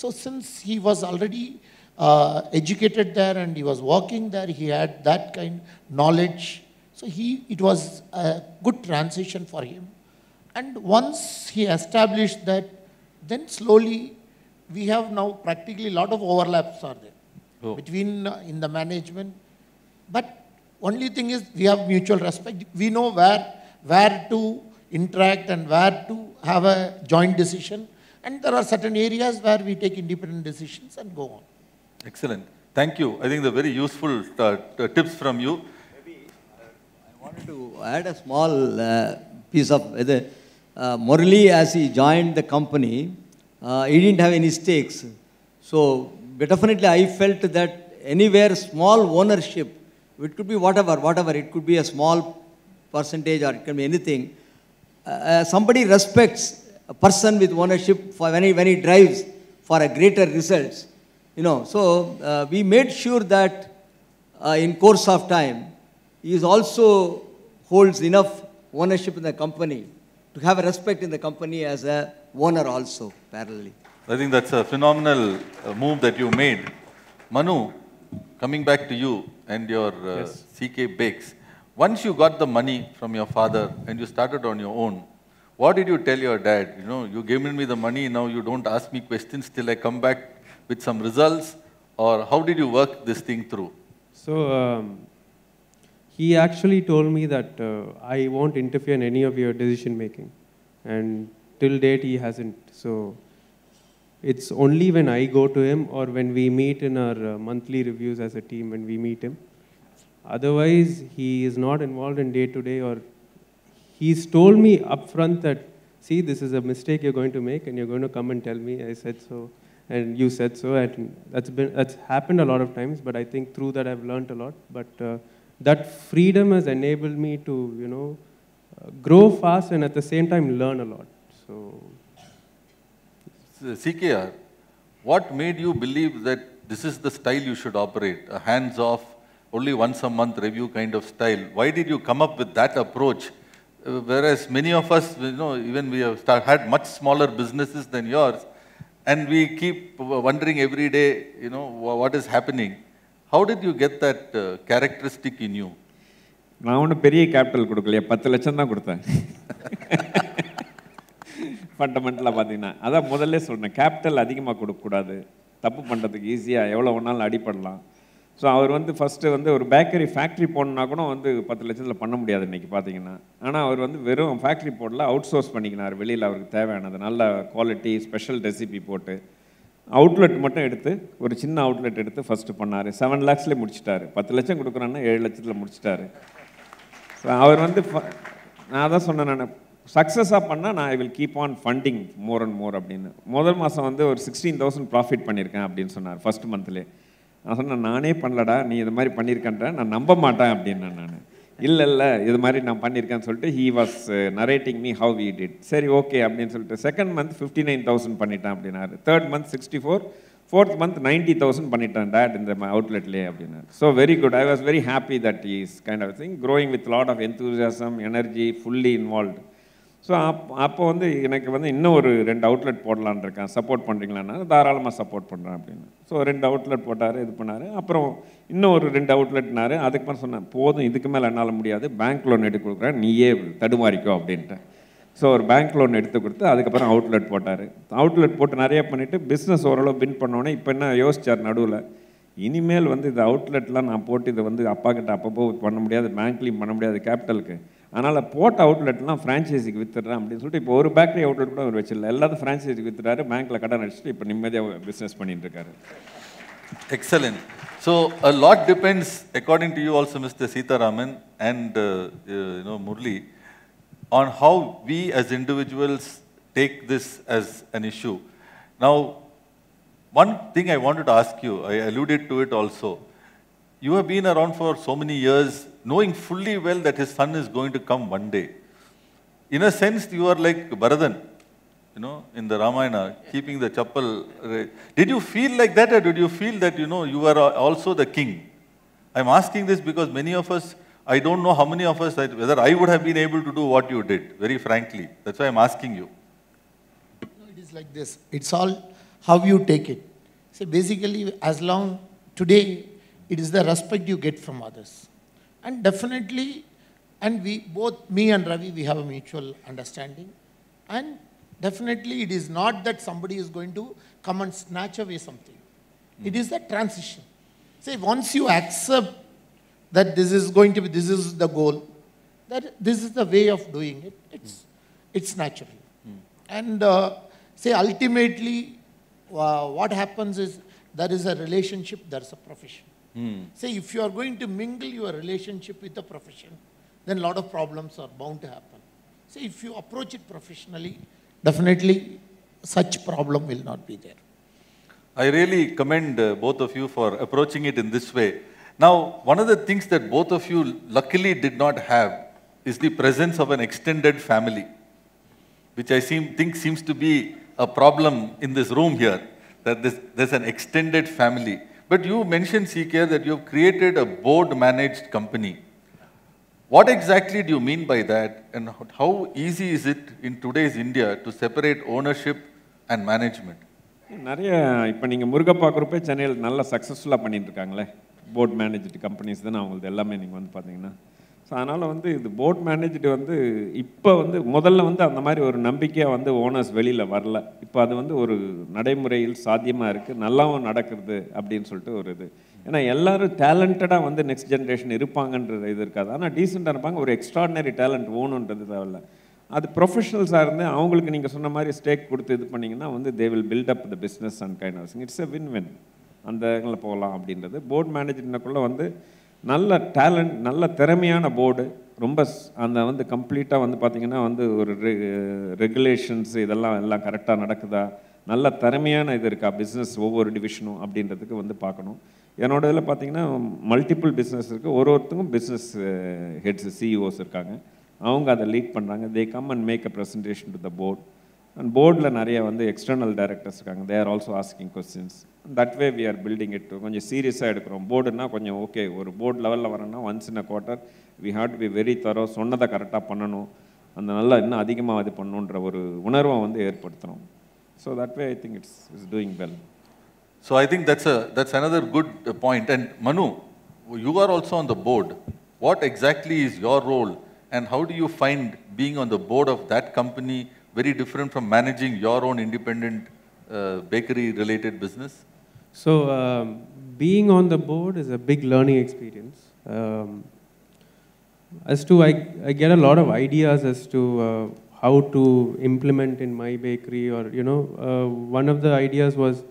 So since he was already uh, educated there and he was working there, he had that kind knowledge. So he, it was a good transition for him. And once he established that, then slowly we have now practically a lot of overlaps are there Oh. between uh, in the management. But only thing is we have mutual respect. We know where where to interact and where to have a joint decision. And there are certain areas where we take independent decisions and go on. Excellent. Thank you. I think the very useful uh, tips from you. Maybe I wanted to add a small uh, piece of whether uh, Murali, as he joined the company, uh, he didn't have any stakes. So but definitely, I felt that anywhere small ownership, it could be whatever, whatever, it could be a small percentage or it can be anything. Uh, uh, somebody respects a person with ownership for when he, when he drives for a greater results. You know, so uh, we made sure that uh, in course of time, he is also holds enough ownership in the company to have a respect in the company as a owner also parallelly. I think that's a phenomenal uh, move that you made. Manu, coming back to you and your uh, CK Bakes. Once you got the money from your father and you started on your own, what did you tell your dad? You know, you gave me the money, now you don't ask me questions till I come back with some results? Or how did you work this thing through? So um, he actually told me that uh, I won't interfere in any of your decision making, and till date he hasn't. So it's only when I go to him or when we meet in our uh, monthly reviews as a team when we meet him. Otherwise, he is not involved in day to day or he's told me upfront that see this is a mistake you're going to make and you're going to come and tell me i said so and you said so and that's been that's happened a lot of times but i think through that i've learned a lot but uh, that freedom has enabled me to you know uh, grow fast and at the same time learn a lot so CKR, what made you believe that this is the style you should operate, a hands-off, only once a month review kind of style? Why did you come up with that approach? Whereas many of us, you know, even we have start, had much smaller businesses than yours, and we keep wondering every day, you know, what is happening. How did you get that uh, characteristic in you? நான் ஒன்றும் பெரிய capital கொடுக்கலையே பத்து லட்சம் தான் கொடுத்தேன் ஃபண்டமெண்டலாக பார்த்தீங்கன்னா அதான் முதல்ல சொன்னேன் கேபிட்டல் அதிகமாக கொடுக்கக்கூடாது தப்பு பண்ணுறதுக்கு ஈஸியாக எவ்வளோ ஒன்றாலும் அடிப்படலாம் ஸோ அவர் வந்து ஃபஸ்ட்டு வந்து ஒரு பேக்கரி ஃபேக்ட்ரி போடணுன்னா கூட வந்து பத்து லட்சத்தில் பண்ண முடியாது இன்றைக்கி பார்த்தீங்கன்னா ஆனால் அவர் வந்து வெறும் ஃபேக்ட்ரி போடல அவுட் சோர்ஸ் பண்ணிக்கினார். வெளியில் அவருக்கு தேவையானது. நல்ல குவாலிட்டி ஸ்பெஷல் ரெசிபி போட்டு அவுட்லெட் மட்டும் எடுத்து ஒரு சின்ன அவுட்லெட் எடுத்து ஃபஸ்ட்டு பண்ணார். செவன் லேக்ஸ்லேயே முடிச்சிட்டாரு. பத்து லட்சம் கொடுக்குறான்னா ஏழு லட்சத்தில் முடிச்சிட்டாரு. ஸோ அவர் வந்து நான் தான் சொன்னேன் நான் சக்ஸஸாக பண்ணால் நான் I will keep on funding more and more அப்படின்னு. முதல் மாதம் வந்து ஒரு சிக்ஸ்டீன் தௌசண்ட் ப்ராஃபிட் பண்ணியிருக்கேன் அப்படின்னு சொன்னார் ஃபர்ஸ்ட் மந்த்லேயே நான் சொன்னேன் நானே பண்ணலடா நீ இது மாதிரி பண்ணியிருக்கன்ற நான் நம்ப மாட்டேன் அப்படின்னேன் நான். இல்லை இல்லை இது மாதிரி நான் பண்ணியிருக்கேன்னு சொல்லிட்டு he was narrating me how we did சரி ஓகே அப்படின்னு சொல்லிட்டு second month fifty nine thousand பண்ணிட்டேன் அப்படின்னாரு. Third month sixty four fourth month ninety thousand பண்ணிட்டேன் டேட் இந்த அவுட்லெட்லேயே அப்படின்னாரு. So very good I was very happy that is kind of thing growing with lot of enthusiasm energy fully involved so up அப்போ வந்து எனக்கு வந்து இன்னும் ஒரு ரெண்டு அவுட்லெட் போடலான் இருக்கேன். சப்போர்ட் பண்ணுறீங்களான்னா தாராளமாக சப்போர்ட் பண்ணுறேன் அப்படின்னு. ஸோ ரெண்டு அவுட்லெட் போட்டார் இது பண்ணார். அப்புறம் இன்னும் ஒரு ரெண்டு அவுட்லெட்னாரு அதுக்கப்புறம் சொன்னேன் போதும் இதுக்கு மேலே என்னால் முடியாது. பேங்க் லோன் எடுத்து கொடுக்குறேன் நீயே தடுமாறிக்கோ அப்படின்ட்டு. ஸோ ஒரு பேங்க் லோன் எடுத்து கொடுத்து அதுக்கப்புறம் அவுட்லெட் போட்டார். அவுட்லெட் போட்டு நிறைய பண்ணிவிட்டு பிஸ்னஸ் ஓரளவு பின் பண்ணோன்னே இப்போ என்ன யோசிச்சார் நடுவில் இனிமேல் வந்து இது அவுட்லெட்லாம் நான் போட்டு இதை வந்து அப்பா கிட்ட அப்பப்போ பண்ண முடியாது பேங்க்லேயும் பண்ண முடியாது கேபிட்டலுக்கு அதனால் போட்ட அவுட்லெட்லாம் ஃப்ரான்ச்சைஸிக்கு வித்துடுறேன் அப்படின்னு சொல்லிட்டு இப்போ ஒரு பேக்கரி அவுட்லெட் கூட அவர் வச்சிடல எல்லாத்தையும் ஃப்ரான்ச்சைஸிக்கு வித்துட்டாரு பேங்க்கில் கடன் அடிச்சுட்டு இப்போ நிம்மதியாக பிஸ்னஸ் பண்ணிட்டு excellent so a lot depends according to you also Mr Seetharaman and you know Murali on how we as individuals take this as an issue now one thing I wanted to ask you, I alluded to it also. You have been around for so many years knowing fully well that his son is going to come one day. In a sense, you are like Bharadan, you know, in the Ramayana, keeping the chappal. uh, Did you feel like that, or did you feel that, you know, you are also the king? I'm asking this because many of us, I don't know how many of us, whether I would have been able to do what you did, very frankly. That's why I'm asking you. No, it is like this. It's all how you take it. See, basically, as long today, it is the respect you get from others. And definitely, and we both, me and Ravi, we have a mutual understanding. And definitely, it is not that somebody is going to come and snatch away something. It is the transition. See, once you accept that this is going to be, this is the goal, that this is the way of doing it, it's, it's natural. And uh, say ultimately, uh, what happens is there is a relationship, there's a profession. Say if you are going to mingle your relationship with the profession, then a lot of problems are bound to happen. Say if you approach it professionally, definitely such problem will not be there. I really commend uh, both of you for approaching it in this way. Now, one of the things that both of you luckily did not have is the presence of an extended family, which I seem, think seems to be a problem in this room here, that this, there's an extended family. But you mentioned, CK, that you have created a board-managed company. What exactly do you mean by that, and how easy is it in today's India to separate ownership and management? நிறைய இப்போ நீங்கள் முருகப்பா குரூப்பே சென்னையில் நல்லா சக்ஸஸ்ஃபுல்லாக பண்ணிட்டு இருக்காங்களே board managed companies தானே அவங்களது எல்லாமே நீங்கள் வந்து பார்த்தீங்கன்னா ஸோ அதனால் வந்து இது போர்ட் மேனேஜ்டு வந்து இப்போ வந்து முதல்ல வந்து அந்த மாதிரி ஒரு நம்பிக்கையாக வந்து ஓனர்ஸ் வெளியில் வரல. இப்போ அது வந்து ஒரு நடைமுறையில் சாத்தியமாக இருக்குது நல்லாவும் நடக்கிறது அப்படின்னு சொல்லிட்டு ஒரு இது. ஏன்னா எல்லோரும் டேலண்டடாக வந்து நெக்ஸ்ட் ஜென்ரேஷன் இருப்பாங்கன்றது இது இருக்காது. ஆனால் டீசெண்டாக இருப்பாங்க. ஒரு எக்ஸ்ட்ராடினரி டேலண்ட் ஓணுன்றது தேவையில்ல. அது ப்ரொஃபஷனல்ஸாக இருந்து அவங்களுக்கு நீங்கள் சொன்ன மாதிரி ஸ்டேக் கொடுத்து இது பண்ணிங்கன்னா வந்து they will build up the business and kind of it's a win win அந்த இதில் போகலாம் அப்படின்றது. போர்ட் மேனேஜ்மெண்ட்டுக்குள்ளே வந்து நல்ல டேலண்ட் நல்ல திறமையான போர்டு ரொம்ப ஸ்- அந்த வந்து கம்ப்ளீட்டாக வந்து பார்த்திங்கன்னா வந்து ஒரு ரெகுலேஷன்ஸ் இதெல்லாம் எல்லாம் கரெக்டாக நடக்குதா? நல்ல திறமையான இது இருக்கா? பிஸ்னஸ் ஒவ்வொரு டிவிஷனும் அப்படின்றதுக்கு வந்து பார்க்கணும் என்னோட இதில் பார்த்தீங்கன்னா மல்டிபிள் பிஸ்னஸ் இருக்குது ஒரு ஒருத்தருக்கும் பிஸ்னஸ் ஹெட்ஸ் சிஇஓஸ் இருக்காங்க. அவங்க அதை லீட் பண்ணுறாங்க they come and make a presentation to the board and போர்டில் நிறைய வந்து எக்ஸ்டர்னல் டைரக்டர்ஸ் இருக்காங்க. They are also asking questions that way we are building it கொஞ்சம் சீரியஸாக எடுக்கிறோம். போர்டுனா கொஞ்சம் ஓகே ஒரு போர்டு லெவலில் வரணும்னா once in a quarter we had to be very thorough சொன்னதை கரெக்டாக பண்ணணும். அந்த நல்லா இன்னும் அதிகமாக இது பண்ணணுன்ற ஒரு உணர்வை வந்து ஏற்படுத்தணும் so that way I think it's is doing well so I think that's that's another good point and Manu you are also on the board what exactly is your role and how do you find being on the board of that company very different from managing your own independent uh, bakery-related business? So, um, being on the board is a big learning experience. Um, as to, I, I get a lot of ideas as to uh, how to implement in my bakery, or, you know, uh, one of the ideas was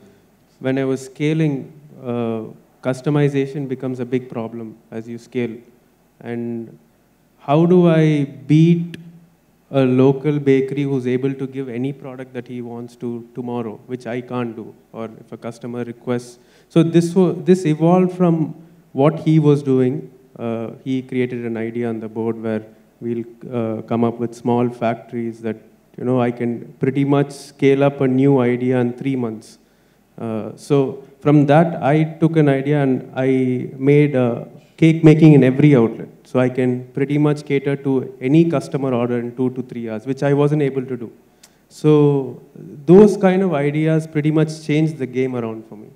when I was scaling, uh, customization becomes a big problem as you scale. And how do I beat a local bakery who's able to give any product that he wants to tomorrow, which I can't do, or if a customer requests. So this this evolved from what he was doing. Uh, he created an idea on the board where we'll uh, come up with small factories that you know I can pretty much scale up a new idea in three months. Uh, so from that, I took an idea and I made cake making in every outlet. So I can pretty much cater to any customer order in two to three hours, which I wasn't able to do. So those kind of ideas pretty much changed the game around for me.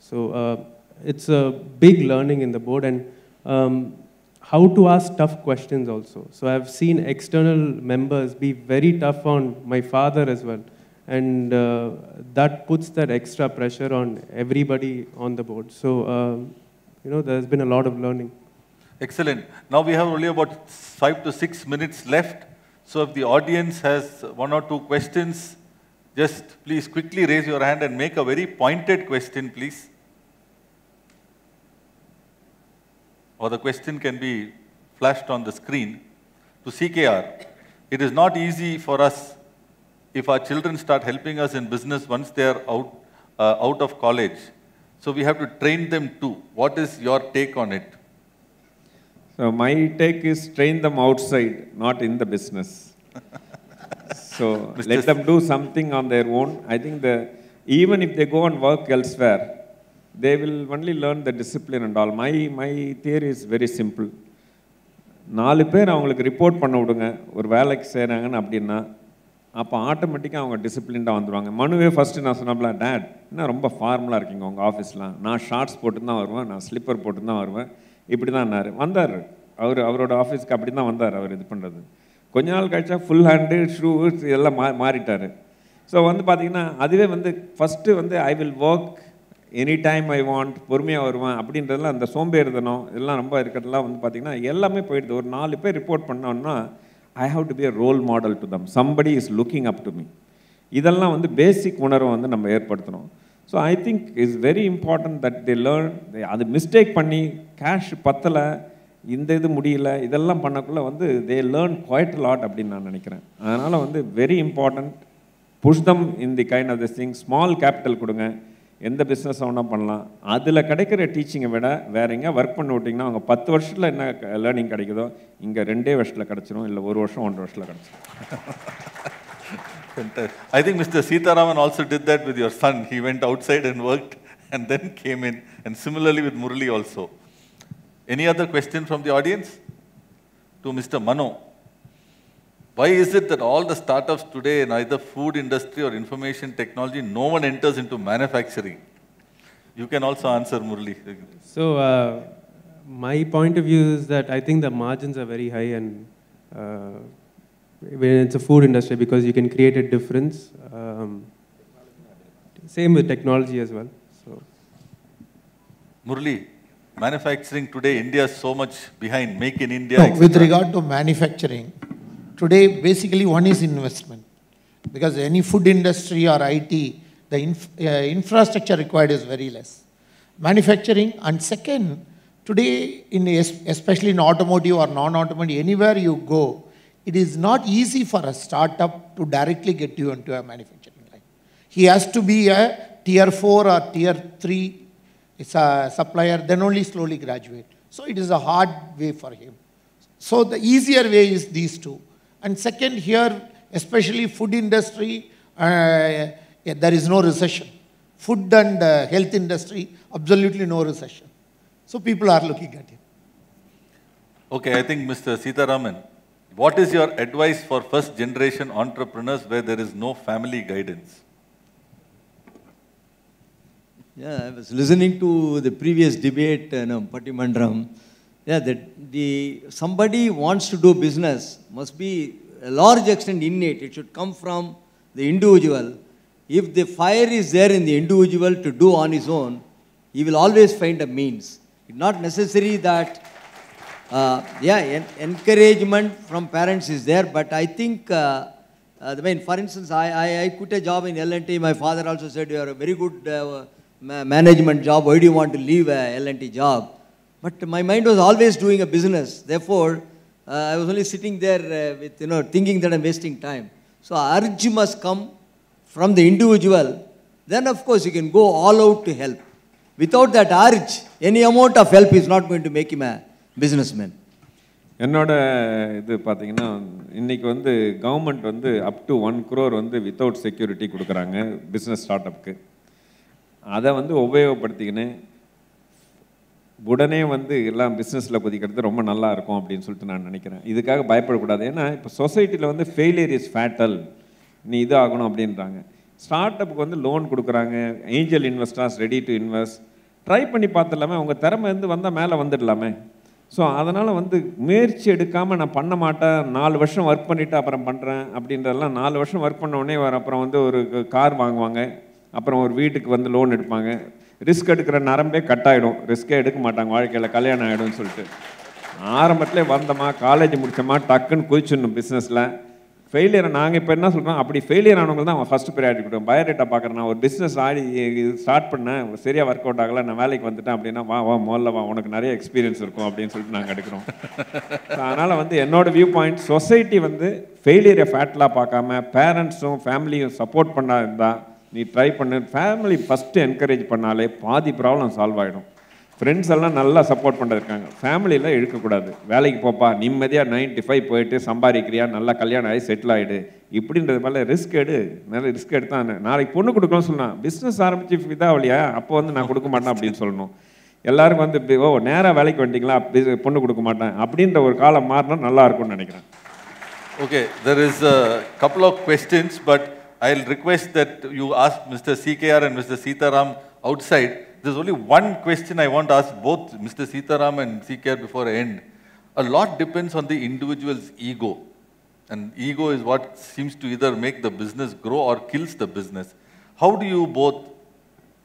So uh, it's a big learning in the board and um, how to ask tough questions also. So I've seen external members be very tough on my father as well. And uh, that puts that extra pressure on everybody on the board. So, um, you know, there's been a lot of learning. Excellent. Now we have only about five to six minutes left. So if the audience has one or two questions, just please quickly raise your hand and make a very pointed question, please. Or the question can be flashed on the screen. To CKR, it is not easy for us if our children start helping us in business once they are out, uh, out of college. So we have to train them too. What is your take on it? So my take is train them outside, not in the business. so let them do something on their own. I think the even if they go and work elsewhere, they will only learn the discipline and all. My my theory is very simple. நாலு பேர் அவங்களுக்கு report பண்ண விடுங்க ஒரு வேலைக்கு செய்கிறாங்கன்னு அப்படின்னா அப்போ ஆட்டோமேட்டிக்காக அவங்க டிசிப்ளின்டாக வந்துடுவாங்க மனுவே ஃபஸ்ட்டு நான் சொன்னப்பல டேட் என்ன ரொம்ப ஃபார்மலாக இருக்கீங்க உங்கள் ஆஃபீஸ்லாம் நான் ஷார்ட்ஸ் போட்டு தான் வருவேன் நான் ஸ்லிப்பர் போட்டு தான் வருவேன். இப்படி தான் வந்தார். அவர் அவரோட ஆஃபீஸ்க்கு அப்படி தான் வந்தார் அவர் இது பண்ணுறது கொஞ்ச நாள் கழிச்சா ஃபுல் ஹேண்டு ஷூ இதெல்லாம் மா மாறிட்டார். ஸோ வந்து பார்த்தீங்கன்னா அதுவே வந்து ஃபஸ்ட்டு வந்து I will work any time I want பொறுமையாக வருவேன். அப்படின்றதெல்லாம் அந்த சோம்பேறிதனம் இதெல்லாம் ரொம்ப இருக்கிறதுலாம் வந்து பார்த்தீங்கன்னா எல்லாமே போயிடுது. ஒரு நாலு பேர் ரிப்போர்ட் பண்ணோன்னா I have to be a role model to them somebody is looking up to me இதெல்லாம் வந்து பேசிக் உணர்வை வந்து நம்ம ஏற்படுத்தணும். So I think is very important that they learn அது மிஸ்டேக் பண்ணி கேஷ் பத்தலை இந்த இது முடியல இதெல்லாம் பண்ணக்குள்ள வந்து தே லேர்ன் குவைட் லாட் அப்படின்னு நான் நினைக்கிறேன். அதனால் வந்து very important push them in the kind of this thing small capital கொடுங்க. எந்த பிஸ்னஸ் வேணா பண்ணலாம். அதில் கிடைக்கிற டீச்சிங்கை விட வேற எங்கே ஒர்க் பண்ண விட்டிங்கன்னா அவங்க பத்து வருஷத்தில் என்ன லேர்னிங் கிடைக்குதோ இங்கே ரெண்டே வருஷத்தில் கிடச்சிரும் இல்லை ஒரு வருஷம் ஒன்றரை வருஷத்தில் கிடச்சிரும். I think mister Sitaraman also did that with your son he went outside and work and then came in and similarly with Murali also any other question from the audience to mister Mano Why is it that all the startups today in either food industry or information technology, no one enters into manufacturing? You can also answer Murli. So, uh, my point of view is that I think the margins are very high and uh, when it's a food industry because you can create a difference. Um, same with technology as well. So Murli, manufacturing today, India is so much behind. Make in India. No, with regard to manufacturing, today basically one is investment. Because any food industry or IT, the inf- uh, infrastructure required is very less. Manufacturing, and second, today, in es- especially in automotive or non automotive, anywhere you go, it is not easy for a startup to directly get you into a manufacturing line. He has to be a tier 4 or tier 3 it's a supplier, then only slowly graduate. So it is a hard way for him. So the easier way is these two. And second, here, especially food industry, uh, yeah, there is no recession. Food and uh, health industry, absolutely no recession. So people are looking at it. Okay, I think Mr. Sitaraman, what is your advice for first generation entrepreneurs where there is no family guidance? Yeah, I was listening to the previous debate, you know, Pattimandram. Yeah, that the somebody wants to do business must be a large extent innate. It should come from the individual. If the fire is there in the individual to do on his own, he will always find a means. It's not necessary that, uh, yeah, en- encouragement from parents is there, but I think, uh, uh, I mean, for instance, I, I, I quit a job in L&T. My father also said, you are a very good uh, ma- management job. Why do you want to leave a L&T job? But my mind was always doing a business. Therefore, uh, I was only sitting there uh, with, you know, thinking that I'm wasting time. So urge must come from the individual. Then, of course, you can go all out to help. Without that urge, any amount of help is not going to make him a businessman. என்னோட இது பார்த்தீங்கன்னா இன்னைக்கு வந்து government வந்து up to one crore வந்து without security கொடுக்குறாங்க business start அப்க்கு அதை வந்து உபயோகப்படுத்திக்கின்னு உடனே வந்து எல்லாம் பிஸ்னஸில் குதிக்கிறது ரொம்ப நல்லா இருக்கும் அப்படின்னு சொல்லிட்டு நான் நினைக்கிறேன். இதுக்காக பயப்படக்கூடாது. ஏன்னா இப்போ சொசைட்டியில் வந்து ஃபெயிலியர் இஸ் ஃபேட்டல் நீ இது ஆகணும் அப்படின்றாங்க. ஸ்டார்ட் அப்புக்கு வந்து லோன் கொடுக்குறாங்க. Angel investors ready to invest try பண்ணி பார்த்துடலாமே. உங்கள் திறமை இருந்து வந்தால் மேலே வந்துடலாமே. ஸோ அதனால் வந்து முயற்சி எடுக்காமல் நான் பண்ண மாட்டேன். நாலு வருஷம் ஒர்க் பண்ணிவிட்டு அப்புறம் பண்ணுறேன் அப்படின்றதெல்லாம் நாலு வருஷம் ஒர்க் பண்ண உடனே அப்புறம் வந்து ஒரு கார் வாங்குவாங்க. அப்புறம் ஒரு வீட்டுக்கு வந்து லோன் எடுப்பாங்க. ரிஸ்க் எடுக்கிற நரம்பே கட் ஆகிடும் ரிஸ்க்கே எடுக்க மாட்டாங்க. வாழ்க்கையில் கல்யாணம் ஆகிடும்னு சொல்லிட்டு. ஆரம்பத்தில் வந்தோமா காலேஜ் முடிச்சோமா டக்குன்னு குதிச்சிடணும் பிஸ்னஸில் ஃபெயிலியரை நாங்கள் இப்போ என்ன சொல்கிறோம் அப்படி ஃபெயிலியர் ஆனவங்க தான் அவன் ஃபஸ்ட்டு ப்ரையாரிட்டி கொடுக்கும் பயோடேட்டா பார்க்குறேன். நான் ஒரு பிஸ்னஸ் ஆடி இது ஸ்டார்ட் பண்ணேன். சரியாக ஒர்க் அவுட் ஆகலை. நான் வேலைக்கு வந்துட்டேன் அப்படின்னா வா வா முதல்ல வா. உனக்கு நிறைய எக்ஸ்பீரியன்ஸ் இருக்கும் அப்படின்னு சொல்லிட்டு நாங்கள் எடுக்கிறோம். அதனால் வந்து என்னோடய வியூ பாயிண்ட் சொசைட்டி வந்து ஃபெயிலியரை ஃபேட்லாக பார்க்காம பேரண்ட்ஸும் ஃபேமிலியும் சப்போர்ட் பண்ணா இருந்தால் நீ ட்ரை பண்ணு. ஃபேமிலி ஃபஸ்ட்டு என்கரேஜ் பண்ணாலே பாதி ப்ராப்ளம் சால்வ் ஆகிடும் ஃப்ரெண்ட்ஸ் எல்லாம் நல்லா சப்போர்ட் பண்ணிருக்காங்க ஃபேமிலியில் இழுக்கக்கூடாது. வேலைக்கு போப்பா நிம்மதியாக நைன்டி ஃபைவ் போயிட்டு சம்பாதிக்கிறியா நல்லா கல்யாணம் ஆகி செட்டில் ஆகிடு இப்படின்றது மேலே ரிஸ்க் எடு. நிறைய ரிஸ்க் எடுத்தான். நாளைக்கு பொண்ணு கொடுக்கணும்னு சொன்னான் பிஸ்னஸ் ஆரம்பிச்சு இதாகலையா அப்போ வந்து நான் கொடுக்க மாட்டேன் அப்படின்னு சொல்லணும். எல்லாருக்கும் வந்து இப்படி, ஓ நேராக வேலைக்கு வந்தீங்களா பொண்ணு கொடுக்க மாட்டேன். அப்படின்ற ஒரு காலம் மாறினா நல்லா இருக்கும்னு நினைக்கிறேன். Okay there is a of questions but I'll request that you ask Mr. CKR and Mr. Sitaram outside. There's only one question I want to ask both Mr. Sitaram and CKR before I end. A lot depends on the individual's ego. And ego is what seems to either make the business grow or kills the business. How do you both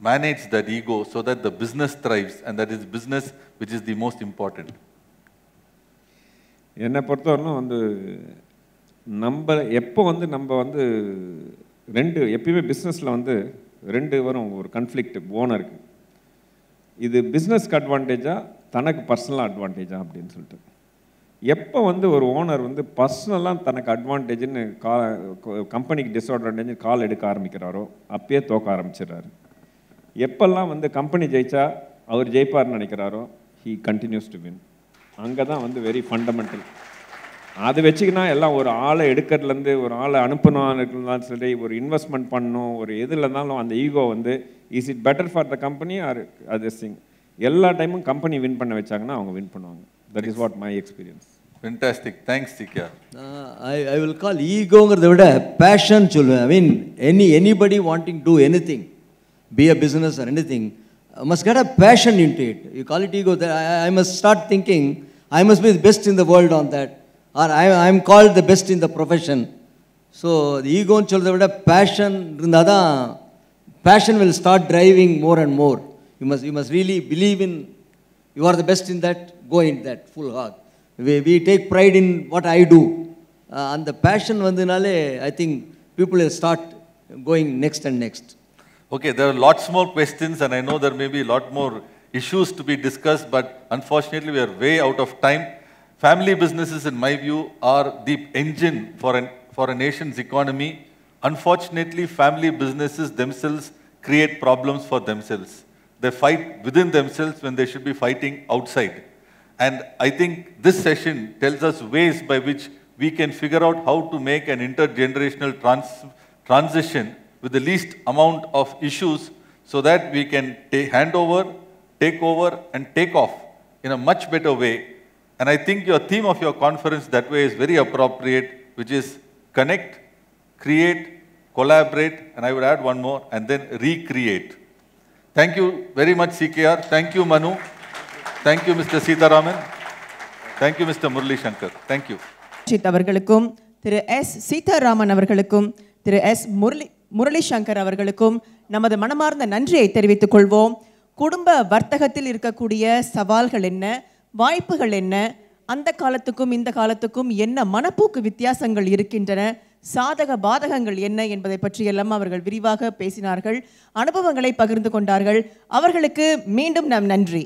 manage that ego so that the business thrives and that is business which is the most important? என்னை பொறுத்தவரையிலும் வந்து நம்ம எப்போ வந்து நம்ம வந்து ரெண்டு எப்பயுமே பிஸ்னஸில் வந்து ரெண்டு வரும் ஒரு கன்ஃப்ளிக்ட் ஓனருக்கு இது பிஸ்னஸ்க்கு அட்வான்டேஜா தனக்கு பர்சனலாக அட்வான்டேஜா அப்படின்னு சொல்லிட்டு. எப்போ வந்து ஒரு ஓனர் வந்து பர்சனலாக தனக்கு அட்வான்டேஜ்னு கா கம்பெனிக்கு டிஸ்அட்வான்டேஜ் கால் எடுக்க ஆரம்பிக்கிறாரோ அப்பயே தோக்க ஆரம்பிச்சிடுறாரு. எப்பெல்லாம் வந்து கம்பெனி ஜெயிச்சா அவர் ஜெயிப்பார்னு நினைக்கிறாரோ ஹீ கண்டினியூஸ் டு வின் அங்கே தான் வந்து வெரி ஃபண்டமெண்டல் அது வச்சுக்கினா எல்லாம் ஒரு ஆளை எடுக்கிறதுலேருந்து ஒரு ஆளை அனுப்பணும் சரி ஒரு இன்வெஸ்ட்மெண்ட் பண்ணணும் ஒரு எதில் இருந்தாலும் அந்த ஈகோ வந்து is it better for the company or other thing எல்லா டைமும் கம்பெனி வின் பண்ண வச்சாங்கன்னா அவங்க வின் பண்ணுவாங்க that is what my experience Fantastic. Thanks, CKR. Uh, I, I will call ஈகோங்கிறத விட பேஷன் சொல்லுவேன் I mean any anybody wanting do anything be a business or anything I must get a passion into it. You call it ego. that I, I must start thinking, I must be the best in the world on that. Or I, I'm called the best in the profession. So ஈகோன்னு சொல்கிறத விட passion இருந்தால் தான் passion will start driving more and more you must you must really believe in you are the best in that go in that full heart we we take pride in what I do அந்த passion வந்ததுனாலே I think people will start going next and next Okay, there are lots more questions, and I know there may be a lot more issues to be discussed, but unfortunately, we are way out of time. Family businesses, in my view, are the engine for, an, for a nation's economy. Unfortunately, family businesses themselves create problems for themselves. They fight within themselves when they should be fighting outside. And I think this session tells us ways by which we can figure out how to make an intergenerational trans- transition with the least amount of issues so that we can hand over, take over, and take off in a much better way. And I think your theme of your conference that way is very appropriate, which is connect, create, collaborate, and I would add one more, and then recreate. Thank you very much, CKR. Thank you, Manu. Thank you, Mr. Sitaraman. Thank you, Mr. Murli Shankar. Thank you. அவர்களுக்கும் திரு S Sitharaman அவர்களுக்கும் திரு S Murali Murali Shankar அவர்களுக்கும் நமது மனமார்ந்த நன்றியை தெரிவித்துக் கொள்வோம் குடும்ப வர்த்தகத்தில் இருக்கக்கூடிய சவால்கள் என்ன வாய்ப்புகள் என்ன? அந்த காலத்துக்கும் இந்த காலத்துக்கும் என்ன மனப்போக்கு வித்தியாசங்கள் இருக்கின்றன? சாதக பாதகங்கள் என்ன என்பதை பற்றியெல்லாம் அவர்கள் விரிவாக பேசினார்கள் அனுபவங்களை பகிர்ந்து கொண்டார்கள். அவர்களுக்கு மீண்டும் நம் நன்றி.